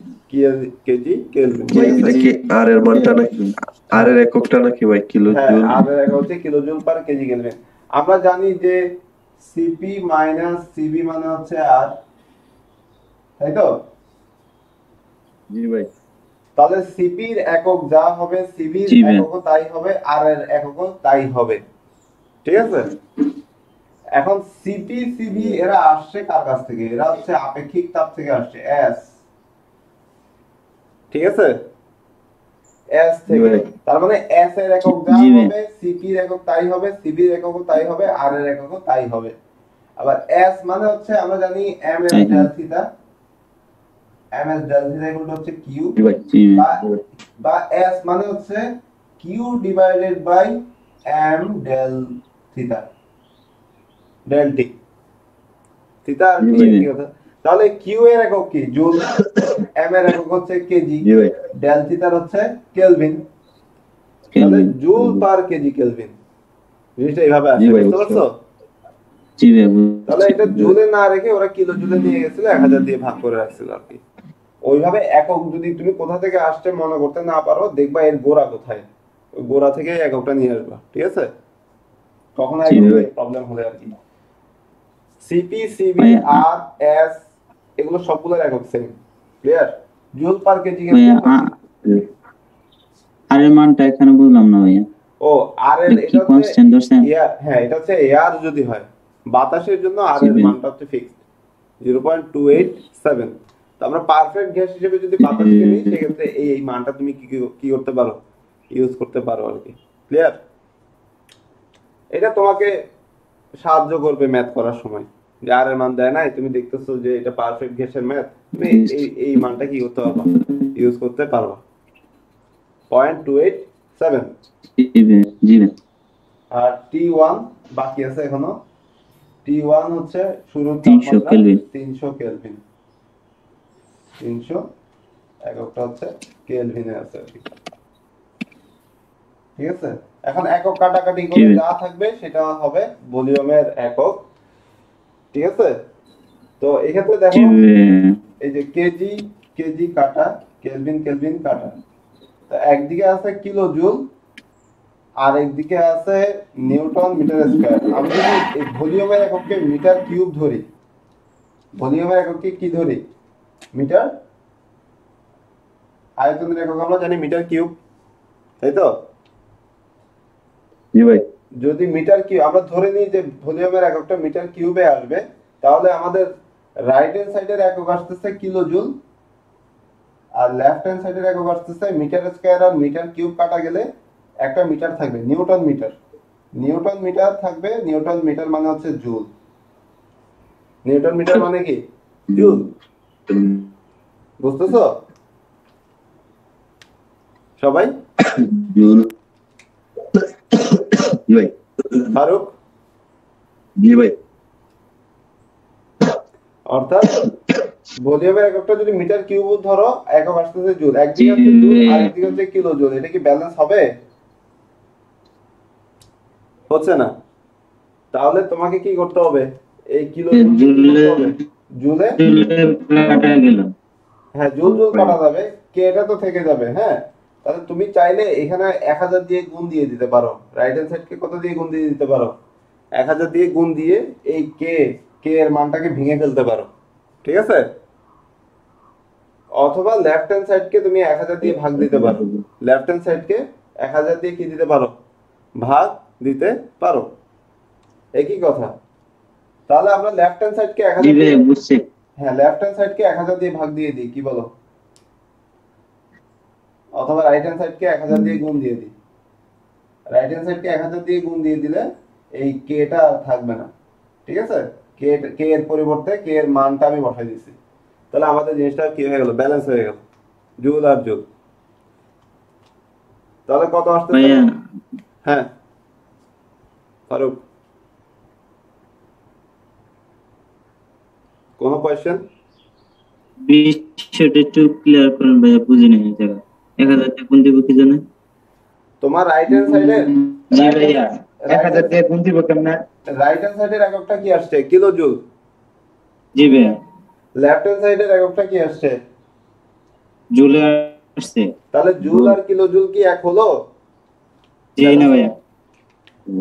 S2: KG Kelvin.
S3: ভাই এটা কি আর এর মানটা নাকি? আর এর এককটা নাকি ভাই কিলো
S2: হ্যাঁ
S3: জুল
S2: আর এর একক হচ্ছে kilo joule per KG Kelvin. আমরা জানি যে সিপি মাইনাস সিবি মানে হচ্ছে আর তাই তো?
S3: জি ভাই।
S2: তাহলে সিপির একক যা হবে সিবির এককও তাই হবে আর এর এককও তাই হবে। ঠিক আছে? এখন সিপি সিবি এরা আসছে কার কাছ থেকে? এরা হচ্ছে আপেক্ষিক তাপ থেকে আসছে এস ঠিক আছে? এস থেকে তার মানে এস এর একক যা। হবে সিপির একক তাই হবে সিবির এককও তাই হবে আর এর এককও তাই হবে। আবার এস মানে হচ্ছে আমরা জানি M S del theta M S del theta এগুলো হচ্ছে কিউ বা এস মানে হচ্ছে Q divided by M del theta del T theta আর। কি কথা? তাহলে কিউ এর একক কি? জুল এম এর একক হচ্ছে কেজি ডেল থিটার হচ্ছে কেলভিন। তাহলে জুল পার কেজি কেলভিন। জিনিসটা এইভাবে আসে
S3: জি
S2: বুঝতে পারছ? তাহলে এটা জুলে না রেখে ওরা কিলো জুলে নিয়ে গেছিল এক হাজার দিয়ে ভাগ করে রাখছিল আর কি। ওইভাবে একক যদি তুমি কোথা থেকে আসছে মনে করতে না পারো দেখবা এর গোড়া কোথায়। ওই গোড়া থেকে এককটা নিয়ে আসবা ঠিক আছে? কখনো প্রবলেম হলে আর কি। সিপি সিবি আর এস এগুলো সবগুলোর একক same clear joule per KG
S1: আর এর মানটা এখানে বুঝলাম না ভাইয়া।
S2: ও আর এর
S1: এটা কনস্ট্যান্ট ধরছেন
S2: হ্যাঁ এটা হচ্ছে এয়ার যদি হয়। বাতাসের জন্য আর এর মানটা হচ্ছে fixed zero point two eight seven তো আমরা পারফেক্ট গ্যাস হিসেবে যদি বাতাসকে নিই সেক্ষেত্রে এই এই মানটা তুমি কি- কি করতে পারো? ইউজ করতে পারো আর কি। ক্লিয়ার এটা তোমাকে সাহায্য করবে ম্যাথ করার সময়। যে আর এর মান দেয় নাই তুমি দেখতেছো যে এটা পারফেক্ট গ্যাসের ম্যাথ তুমি এই এই মানটা কি করতে পারবা? ইউজ করতে পারবা। পয়েন্ট টু এইট সেভেন আর টি ওয়ান বাকি আছে এখনও। টি ওয়ান হচ্ছে শুরুর
S1: 300 কেলভিন।
S2: তিনশো কেলভিন তিনশো এককটা হচ্ছে কেলভিনে আছে। ঠিক আছে? এখন একক কাটাকাটি করে যা থাকবে সেটা হবে ভলিউমের একক। ঠিক আছে? তো এক্ষেত্রে দেখো এই যে কেজি কেজি কাটা কেলভিন কেলভিন কাটা। তো একদিকে আছে কিলো জুল আর একদিকে আছে নিউটন মিটার স্কয়ার। আমি যদি এই ভলিউমের এককে মিটার কিউব ধরি ভলিউমের এককে কি ধরি? মিটার? আয়তনের একক আমরা জানি মিটার কিউব। তাই তো? যদি মিটার কিউব আমরা ধরে নিই যে ভলিউমের এককটা মিটার কিউবে আসবে তাহলে আমাদের রাইট হ্যান্ড সাইডের একক আসতেছে কিলো জুল আর লেফট হ্যান্ড সাইডের একক আসতেছে মিটার স্কয়ার আর মিটার কিউব কাটা গেলে একটা মিটার থাকবে নিউটন মিটার নিউটন মিটার থাকবে নিউটন মিটার মানে হচ্ছে জুল নিউটন মিটার মানে কি? জুল বুঝতেছো? সবাই? ফারুক?
S3: জি ভাই।
S2: অর্থাৎ ভলিউমের এককটা যদি মিটার কিউব ধরো একক আসতেছে জুল। একদিকে হচ্ছে জুল আর একদিকে হচ্ছে কিলো জুল। এটা কি ব্যালেন্স হবে? হচ্ছে না। তাহলে তোমাকে কি করতে হবে? এই কিলো জুল কি জুলে
S1: কাটা গেল
S2: হ্যাঁ জুল জুল কাটা যাবে। কে এটা তো থেকে যাবে হ্যাঁ? তাহলে তুমি চাইলে এখানে এক হাজার দিয়ে গুণ দিয়ে দিতে পারো। রাইট হ্যান্ড সাইডকে কত দিয়ে গুণ দিয়ে দিতে পারো? এক হাজার দিয়ে গুণ দিয়ে এই কে কে এর মানটাকে ভেঙে ফেলতে পারো। ঠিক আছে? অথবা লেফট হ্যান্ড সাইডকে তুমি এক হাজার দিয়ে ভাগ দিতে পারো। লেফট হ্যান্ড সাইডকে এক হাজার দিয়ে কি দিতে পারো? ভাগ দিতে পারো। একই কথা। তাহলে আমরা লেফট হ্যান্ড সাইডকে এক হাজার হ্যাঁ লেফট হ্যান্ড সাইডকে এক হাজার দিয়ে ভাগ দিয়ে দিই কি বলো? অথবা রাইট হ্যান্ড সাইডকে এক হাজার দিয়ে গুণ দিয়ে দিই। রাইট হ্যান্ড সাইডকে এক হাজার দিয়ে গুণ দিয়ে দিলে এই কেটা থাকবে না। ঠিক আছে? কে কে এর পরিবর্তে কে এর মানটা আমি বসাই দিছি তাহলে আমাদের জিনিসটা কি হয়ে গেল? ব্যালেন্স হয়ে গেল। জুল আর জুল তাহলে কত
S1: ভাইয়া।
S2: হ্যাঁ। ফারুক। কোনো কোয়েশ্চেন
S1: বিষয়টা একটু ক্লিয়ার করেন ভাইয়া বুঝি নাই জায়গা এক হাজার টাকা কোন দিব কি জানে?
S2: তোমার রাইট হ্যান্ড সাইডে
S1: জি ভাইয়া। এক হাজার টাকা কোন দিব কেমন?
S2: রাইট হ্যান্ড সাইডের এককটা কি আসছে? Kilo joule.
S1: জি ভাইয়া।
S2: লেফট হ্যান্ড সাইডের এককটা কি আসছে?
S1: জুলে আসছে।
S2: তাহলে জুল আর কিলো জুল কি এক হলো?
S1: জি না ভাইয়া।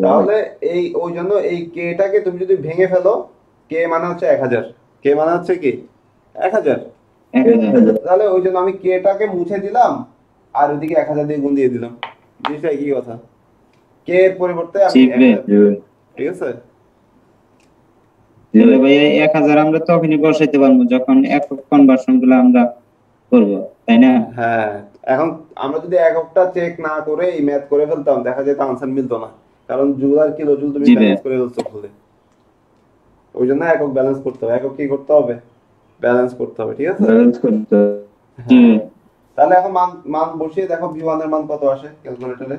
S2: তাহলে এই ওই জন্য এই কেটাকে তুমি যদি ভেঙে ফেলো কে মানে হচ্ছে এক হাজার। কে মানে হচ্ছে কি? এক হাজার। তাহলে ওই জন্য আমি কে কেটাকে মুছে দিলাম আর ওইদিকে এক হাজার দিয়ে গুণ দিয়ে দিলাম। জিনিসটা কি কথা। কে এর পরিবর্তে আমি
S1: ভাই।
S2: ঠিক আছে?
S1: তাহলে এক হাজার আমরা তখনই বসাইতে পারব যখন একক কনভার্সনগুলো আমরা করব তাই না?
S2: হ্যাঁ এখন আমরা যদি এককটা চেক না করে এই ম্যাথ করে ফেলতাম দেখা যেত আনসার মিলতো না। কারণ জুল আর কিলো জুল তুমি ব্যালেন্স করে ফেলছো ভুলে ওই জন্য একক ব্যালেন্স করতে হবে। একক কি করতে হবে? ব্যালেন্স করতে হবে ঠিক আছে?
S3: ব্যালেন্স করতে হবে।
S2: হ্যাঁ। তাহলে এখন মান মান বসিয়ে দেখো ভি এর মান কত আসে ক্যালকুলেটরে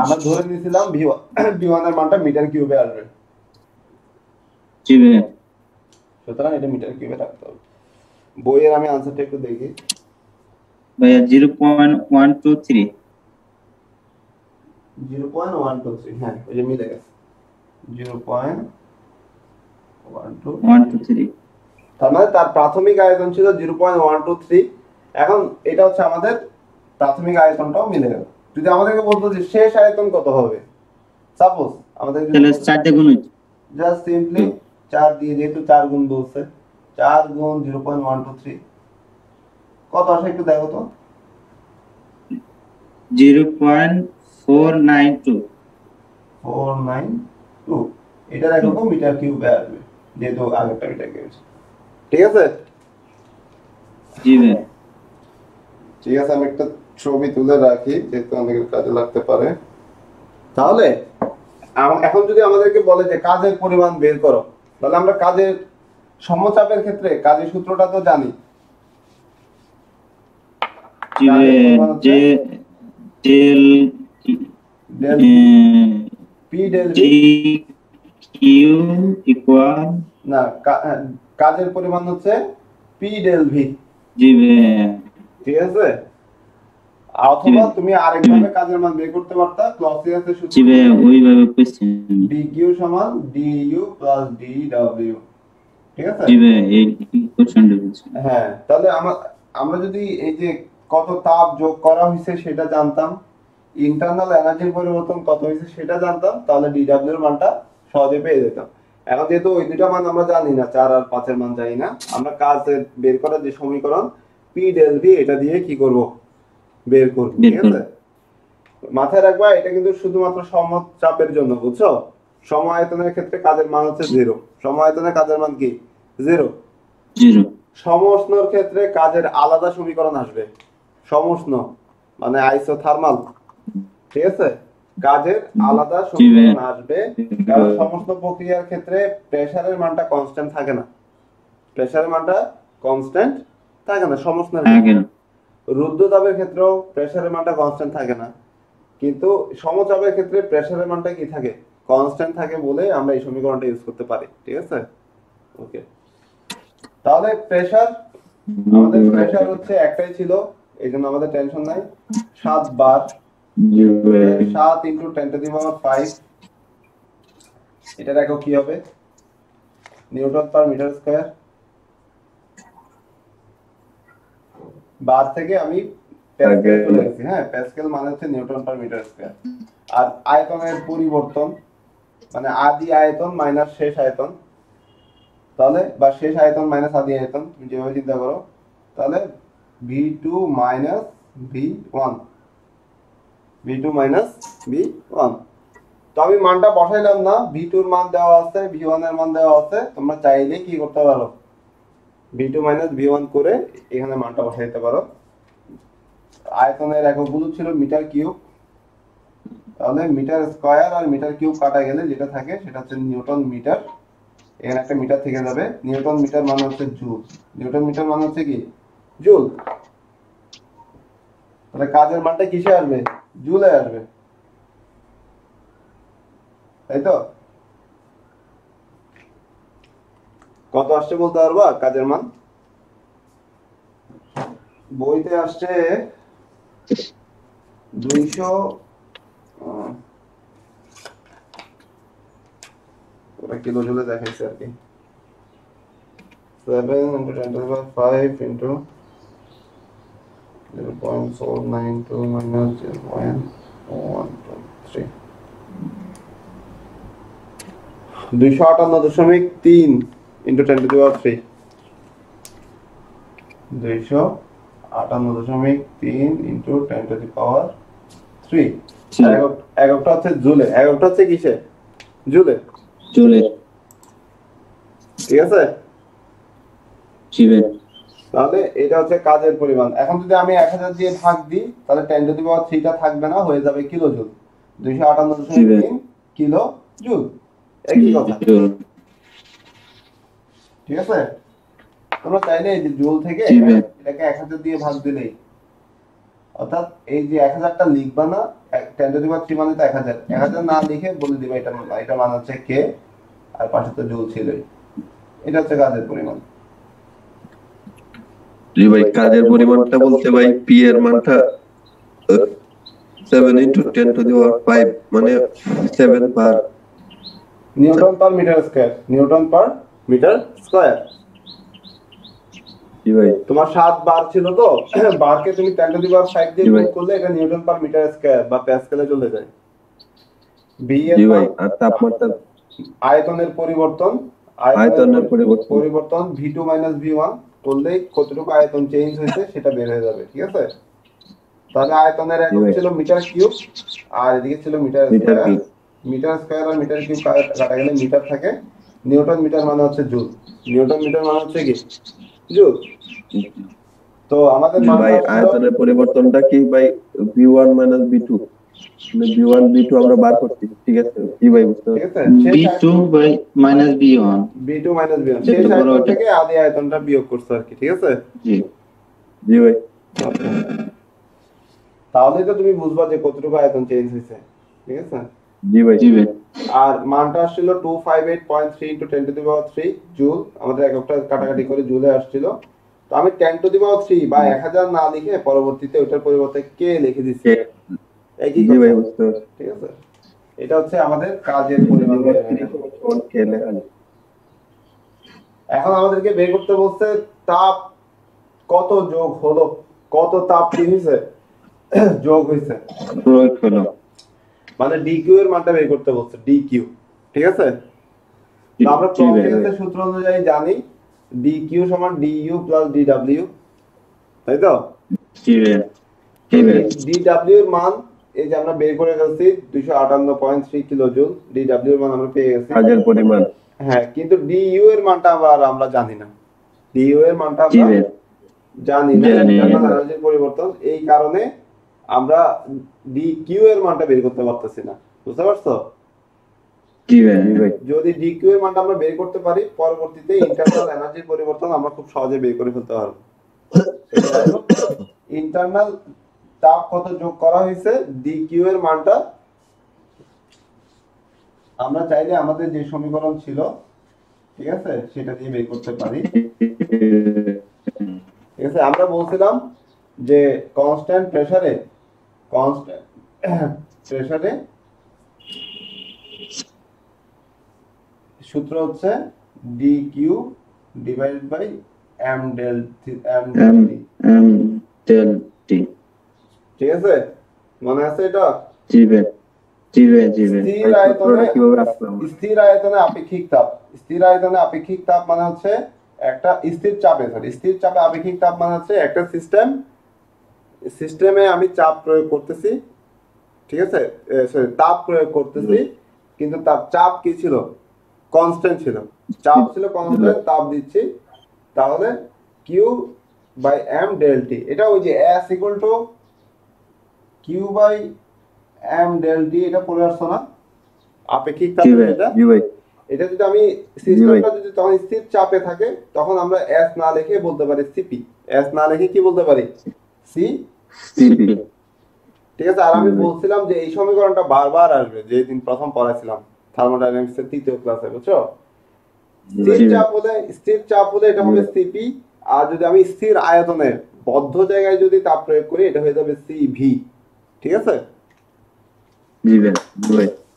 S2: আমরা ধরে নিয়েছিলাম ভি এর মানটা মিটার কিউবে আসবে।
S1: জি
S2: সুতরাং এটা মিটার কিউবে রাখতে হবে। বইয়ের আমি আনসারটা একটু দেখি।
S1: ভাইয়া zero point one two three.
S2: Zero point one two three হ্যাঁ ওই যে মিলে গেছে। Zero point one two
S1: one two three.
S2: তার মানে তার প্রাথমিক আয়তন ছিল zero point one two three. এখন এটা হচ্ছে আমাদের প্রাথমিক আয়তনটাও মিলে গেল। যদি আমাদেরকে বলতো যে শেষ আয়তন কত হবে? সাপোজ আমাদের
S1: তাহলে চারটে গুণ হচ্ছে
S2: জাস্ট সিম্পলি চার দিয়ে যেহেতু চার গুণ বলছে চার গুণ zero point one two three কত আসে একটু দেখো তো।
S1: Zero point four nine two
S2: four nine two এটার একক মিটার কিউবে আসবে যেহেতু আগেরটা মিটার কিউব ঠিক আছে?
S1: জি ভাইয়া
S2: ঠিক আছে আমি একটা ছবি তুলে রাখি যেহেতু অনেকের কাজে লাগতে পারে। তাহলে? এখন যদি আমাদেরকে বলে যে কাজের পরিমাণ বের করো তাহলে আমরা কাজের সমচাপের ক্ষেত্রে কাজের সূত্রটা তো জানি। না কাজের পরিমাণ হচ্ছে পি ডেল ভি ঠিক আছে? অথবা তুমি আরেকভাবে কাজের মান বের করতে পারতা ক্লসিয়াসের সূত্র
S1: জি ভাইয়া ওইভাবে কোয়েশ্চেন
S2: ডি কিউ সমান D U plus D W ঠিক আছে?
S1: জি ভাইয়া এই কোয়েশ্চেনটা বলছি।
S2: হ্যাঁ তাহলে আমরা আমরা যদি এই যে কত তাপ যোগ করা হয়েছে সেটা জানতাম ইন্টারনাল এনার্জির পরিবর্তন কত হয়েছে সেটা জানতাম তাহলে ডিডব্লিউ এর মানটা সহজে পেয়ে যেতাম। এখন যেহেতু ওই দুটা মান আমরা জানি না চার আর পাঁচের মান জানি না আমরা কাজের বের করার যে সমীকরণ পি ডেল ভি এটা দিয়ে কি করব? বের করব
S1: বের
S2: ঠিক আছে? মাথায় রাখবা এটা কিন্তু শুধুমাত্র সমচাপের জন্য বুঝছ? সমায়তনের ক্ষেত্রে কাজের মান হচ্ছে জিরো সমায়তনের কাজের মান কি? জিরো সমষ্ণর ক্ষেত্রে কাজের আলাদা সমীকরণ আসবে। সমষ্ণ মানে আইসোথার্মাল ঠিক আছে? কাজের আলাদা সমীকরণ আসবে কারণ সমষ্ণ প্রক্রিয়ার ক্ষেত্রে প্রেসারের মানটা কনস্ট্যান্ট থাকে না। প্রেসারের মানটা কনস্ট্যান্ট থাকে না সমষ্ণের
S1: আগে না।
S2: রুদ্রতাপের ক্ষেত্রেও প্রেসারের মানটা কনস্ট্যান্ট থাকে না। কিন্তু সমচাপের ক্ষেত্রে প্রেসারের মানটা কি থাকে? কনস্ট্যান্ট থাকে বলে আমরা এই সমীকরণটা ইউজ করতে পারি, ঠিক আছে? ওকে তাহলে প্রেসার আমাদের প্রেসার হচ্ছে একটাই ছিল, এই জন্য আমাদের টেনশন নাই। সাত বার। সাত into ten to the power five এটার একক কি হবে? Newton per metre square. বার থেকে আমি প্যাসকেল চলে গেছি হ্যাঁ প্যাসকেল মানে হচ্ছে নিউটন পার মিটার স্কয়ার। আর আয়তনের পরিবর্তন মানে আদি আয়তন মাইনাস শেষ আয়তন। তাহলে বা শেষ আয়তন মাইনাস আদি আয়তন তুমি যেভাবে চিন্তা করো তাহলে V two minus V one V two minus V one তো আমি মানটা বসাইলাম না ভি টুর মান দেওয়া আছে ভি ওয়ানের মান দেওয়া আছে তোমরা চাইলে কি করতে পারো। V two minus V one করে এখানে মানটা বসাই দিতে পারো। আয়তনের এককগুলো ছিল মিটার কিউব। তাহলে মিটার স্কয়ার আর মিটার কিউব কাটা গেলে যেটা থাকে সেটা হচ্ছে নিউটন মিটার। এখানে একটা মিটার থেকে যাবে। নিউটন মিটার মানে হচ্ছে জুল। নিউটন মিটার মানে হচ্ছে কি? জুল। তাহলে কাজের মানটা কিসে আসবে? জুলে আসবে। তাই তো? কত আসছে বলতে পারবা? কাজের মান? বইতে আসছে দুইশো কিলো জুলে দেখাইছে আর কি। Seven two five into zero point four nine two zero point one two three দুইশো আটান্ন দশমিক তিন। Into ten to power three দুইশো আটান্ন দশমিক তিন into ten to the power three হচ্ছে জুলে। হচ্ছে কিসে? জুলে।
S1: চলে
S2: ঠিক আছে? তাহলে এটা হচ্ছে কাজের পরিমাণ। এখন যদি আমি এক হাজার দিয়ে ভাগ দিই তাহলে টেন টু দি পাওয়ার থ্রিটা থাকবে না হয়ে যাবে কিলো জুল। দুইশো আটান্ন দশমিক তিন কিলো জুল। একই কথা। ঠিক আছে? তোমরা চাইলে এই যে জুল থেকে এটাকে এক হাজার দিয়ে ভাগ দিলেই। অর্থাৎ এই যে এক হাজারটা লিখবা না ten to the power three মানে তো এক হাজার। এক হাজার না লিখে বলে দিবে এটা এটা মানে হচ্ছে কে? আর পাশে তো জুল ছিলই। এটা হচ্ছে কাজের পরিমাণ।
S3: জি ভাই কাজের পরিমাণটা বলতে ভাই পি এর মানটা seven into ten to the power five মানে seven per
S2: newton per metre square newton per metre square. তোমার সাত বার ছিল তো বারকে তুমি ten to the power five দিয়ে গুণ করলে এটা নিউটন পার মিটার স্কয়ার বা প্যাসকেলে চলে যায়। বি
S3: আর তাপমাত্রা?
S2: আয়তনের পরিবর্তন
S3: আয়তনের পরিবর্তন।
S2: পরিবর্তন V two minus V one করলেই কতটুকু আয়তন চেঞ্জ হয়েছে সেটা বের হয়ে যাবে ঠিক আছে? তাহলে আয়তনের একক ছিল মিটার কিউব আর এদিকে ছিল metre
S3: metre
S2: square. Metre square আর মিটার কিউব কাটা গেলে মিটার থাকে। নিউটন মিটার মানে হচ্ছে জুল। নিউটন মিটার মানে হচ্ছে কি? জুল। তো আমাদের
S3: ভাই আয়তনের পরিবর্তনটা কি ভাই? B one minus B two B one B two আমরা বার করছি। ঠিক আছে? জি ভাই বুঝতে
S2: ঠিক
S3: পারছি
S2: আছে
S1: B two by minus B one
S2: B two minus B
S1: যেটা
S2: শেষ আয়তন থেকে আদি আয়তনটা বিয়োগ করছে আর কি ঠিক আছে?
S1: জি।
S3: জি ভাই।
S2: তাহলে তো তুমি বুঝবা যে কতটুকু আয়তন চেঞ্জ হয়েছে ঠিক আছে?
S3: জি ভাই
S1: জি ভাই
S2: আর মানটা আসছিল two five eight point three into ten to the power three joule আমাদের এককটা কাটাকাটি করে জুলে আসছিল। তো আমি ten to the power three বা এক হাজার না লিখে পরবর্তীতে ওটার পরিবর্তে কে লিখে দিচ্ছি
S3: কে?
S2: একই
S3: ভাই
S2: ঠিক আছে? এটা হচ্ছে আমাদের কাজের পরিমাণ। এখন আমাদেরকে বের করতে বলছে তাপ কত যোগ হলো? কত তাপ কি হয়েছে যোগ হয়েছে মানে ডিকিউ এর মানটা বের করতে বলছে ডিকিউ ঠিক আছে আমরা প্রক্রিয়াতে সূত্র অনুযায়ী জানি ডিকিউ সমান ডিইউ প্লাস ডিডব্লিউ তাই তো ডিডব্লিউ এর মান এই যে আমরা বের করে গেছি দুইশো আটান্ন point three kilo joule D W এর মান আমরা পেয়ে গেছি
S3: কাজের পরিমাণ
S2: হ্যাঁ কিন্তু ডিইউ এর মানটা আবার আমরা জানি না ডিইউ এর মানটা আমরা জানি না
S1: জানি না।
S2: internal energy র পরিবর্তন এই কারণে আমরা ডি কিউ এর মানটা বের করতে পারতেছি না। বুঝতে পারছ? যদি ডি কিউ এর মানটা আমরা বের করতে পারি পরবর্তীতে ইন্টারনাল এনার্জির পরিবর্তন আমরা খুব সহজে বের করে ফেলতে পারব। ইন্টারনাল তাপ কত যোগ করা হয়েছে? ডি কিউ এর মানটা আমরা চাইলে আমাদের যে সমীকরণ ছিল ঠিক আছে? সেটা দিয়ে বের করতে পারি। ঠিক আছে? আমরা বলছিলাম যে কনস্ট্যান্ট প্রেসারে কনস্ট্যান্ট সূত্র হচ্ছে D Q divided by M del M
S1: M del T
S2: ঠিক আছে? মনে আছে এটা?
S1: জি ভাই জি ভাই জি ভাই
S2: স্থির আয়তনে স্থির আয়তনে আপেক্ষিক তাপ। স্থির আয়তনে আপেক্ষিক তাপ মানে হচ্ছে একটা স্থির চাপে সরি স্থির চাপে আপেক্ষিক তাপ মানে হচ্ছে একটা সিস্টেম সিস্টেমে আমি চাপ প্রয়োগ করতেছি ঠিক আছে? সরি তাপ প্রয়োগ করতেছি কিন্তু তার চাপ কি ছিল? কনস্ট্যান্ট ছিল। চাপ ছিল কনস্ট্যান্ট তাপ দিচ্ছি। তাহলে Q by M del T এটা ওই যে S equal to Q by M del T এটা পড়ে আসছো না? আপেক্ষিক তাপ এটা? এটা যদি আমি সিস্টেমটা যদি তখন স্থির চাপে থাকে তখন আমরা এস না লিখে বলতে পারি সিপি এস না লিখে কি বলতে পারি? সি? ঠিক আছে আর আমি বলছিলাম যে এই সমীকরণটা বারবার আসবে যেদিন প্রথম থার্মোডাইনামিক্স এর তৃতীয় ক্লাসে বুঝছ? স্থির চাপ হলে স্থির চাপ হলে এটা হবে সিপি আর যদি আমি স্থির আয়তনে বদ্ধ জায়গায় যদি তাপ প্রয়োগ করি এটা হয়ে যাবে সিভি ঠিক আছে?
S1: জি ভাই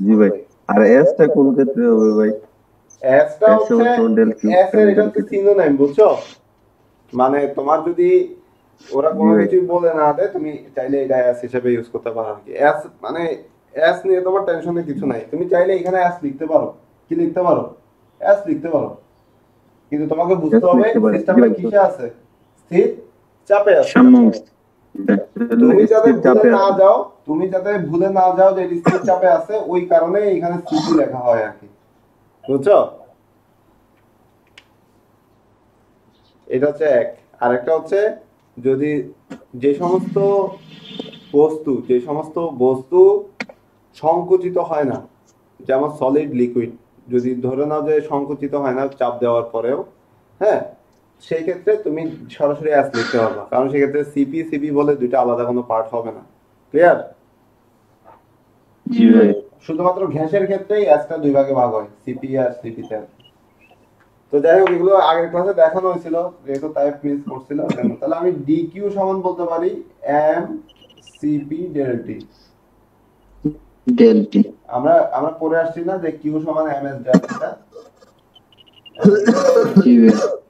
S3: জি ভাই আর এসটা কোন ক্ষেত্রে হবে ভাই?
S2: এসটা হচ্ছে
S3: হচ্ছে del Q,
S2: এস এর এটা হচ্ছে সিনোনাইম বুঝছ? মানে তোমার যদি ওরা কোনো
S3: Right.
S2: কিছু বলে না দেয় তুমি চাইলে এটা এস হিসেবে ইউজ করতে পারো আর কি। এস মানে এস নিয়ে তোমার টেনশনের কিছু নাই। তুমি চাইলে এখানে এস লিখতে পারো। কি লিখতে পারো? এস লিখতে পারো। কিন্তু তোমাকে বুঝতে হবে সিস্টেমটা
S3: কি
S2: কিসে আছে। স্থির চাপে আছে। তুমি যাতে ভুলে না যাও তুমি যাতে ভুলে না যাও যে স্থির চাপে আছে ওই কারণে এখানে স্থিতি লেখা হয় আর কি। বুঝছ? এটা হচ্ছে এক। আরেকটা হচ্ছে যদি যে সমস্ত বস্তু যে সমস্ত বস্তু সংকুচিত হয় না যেমন সলিড লিকুইড যদি ধরে নাও যে সংকুচিত হয় না চাপ দেওয়ার পরেও হ্যাঁ সেই ক্ষেত্রে তুমি সরাসরি অ্যাস লিখতে পারবা। কারণ সেক্ষেত্রে সিপি সিপি বলে দুইটা আলাদা কোনো পার্ট হবে না। ক্লিয়ার শুধুমাত্র ঘ্যাসের ক্ষেত্রেই অ্যাসটা দুই ভাগে ভাগ হয় সিপি আর সিপিতে তো। যাই হোক এগুলো আগের ক্লাসে দেখানো হয়েছিল যেহেতু তাই মিস করছিল তাহলে আমি ডি কিউ সমান বলতে পারি M CP del T
S1: del T
S2: আমরা আমরা পড়ে আসছি না যে কিউ সমান এম এস ডেল্টা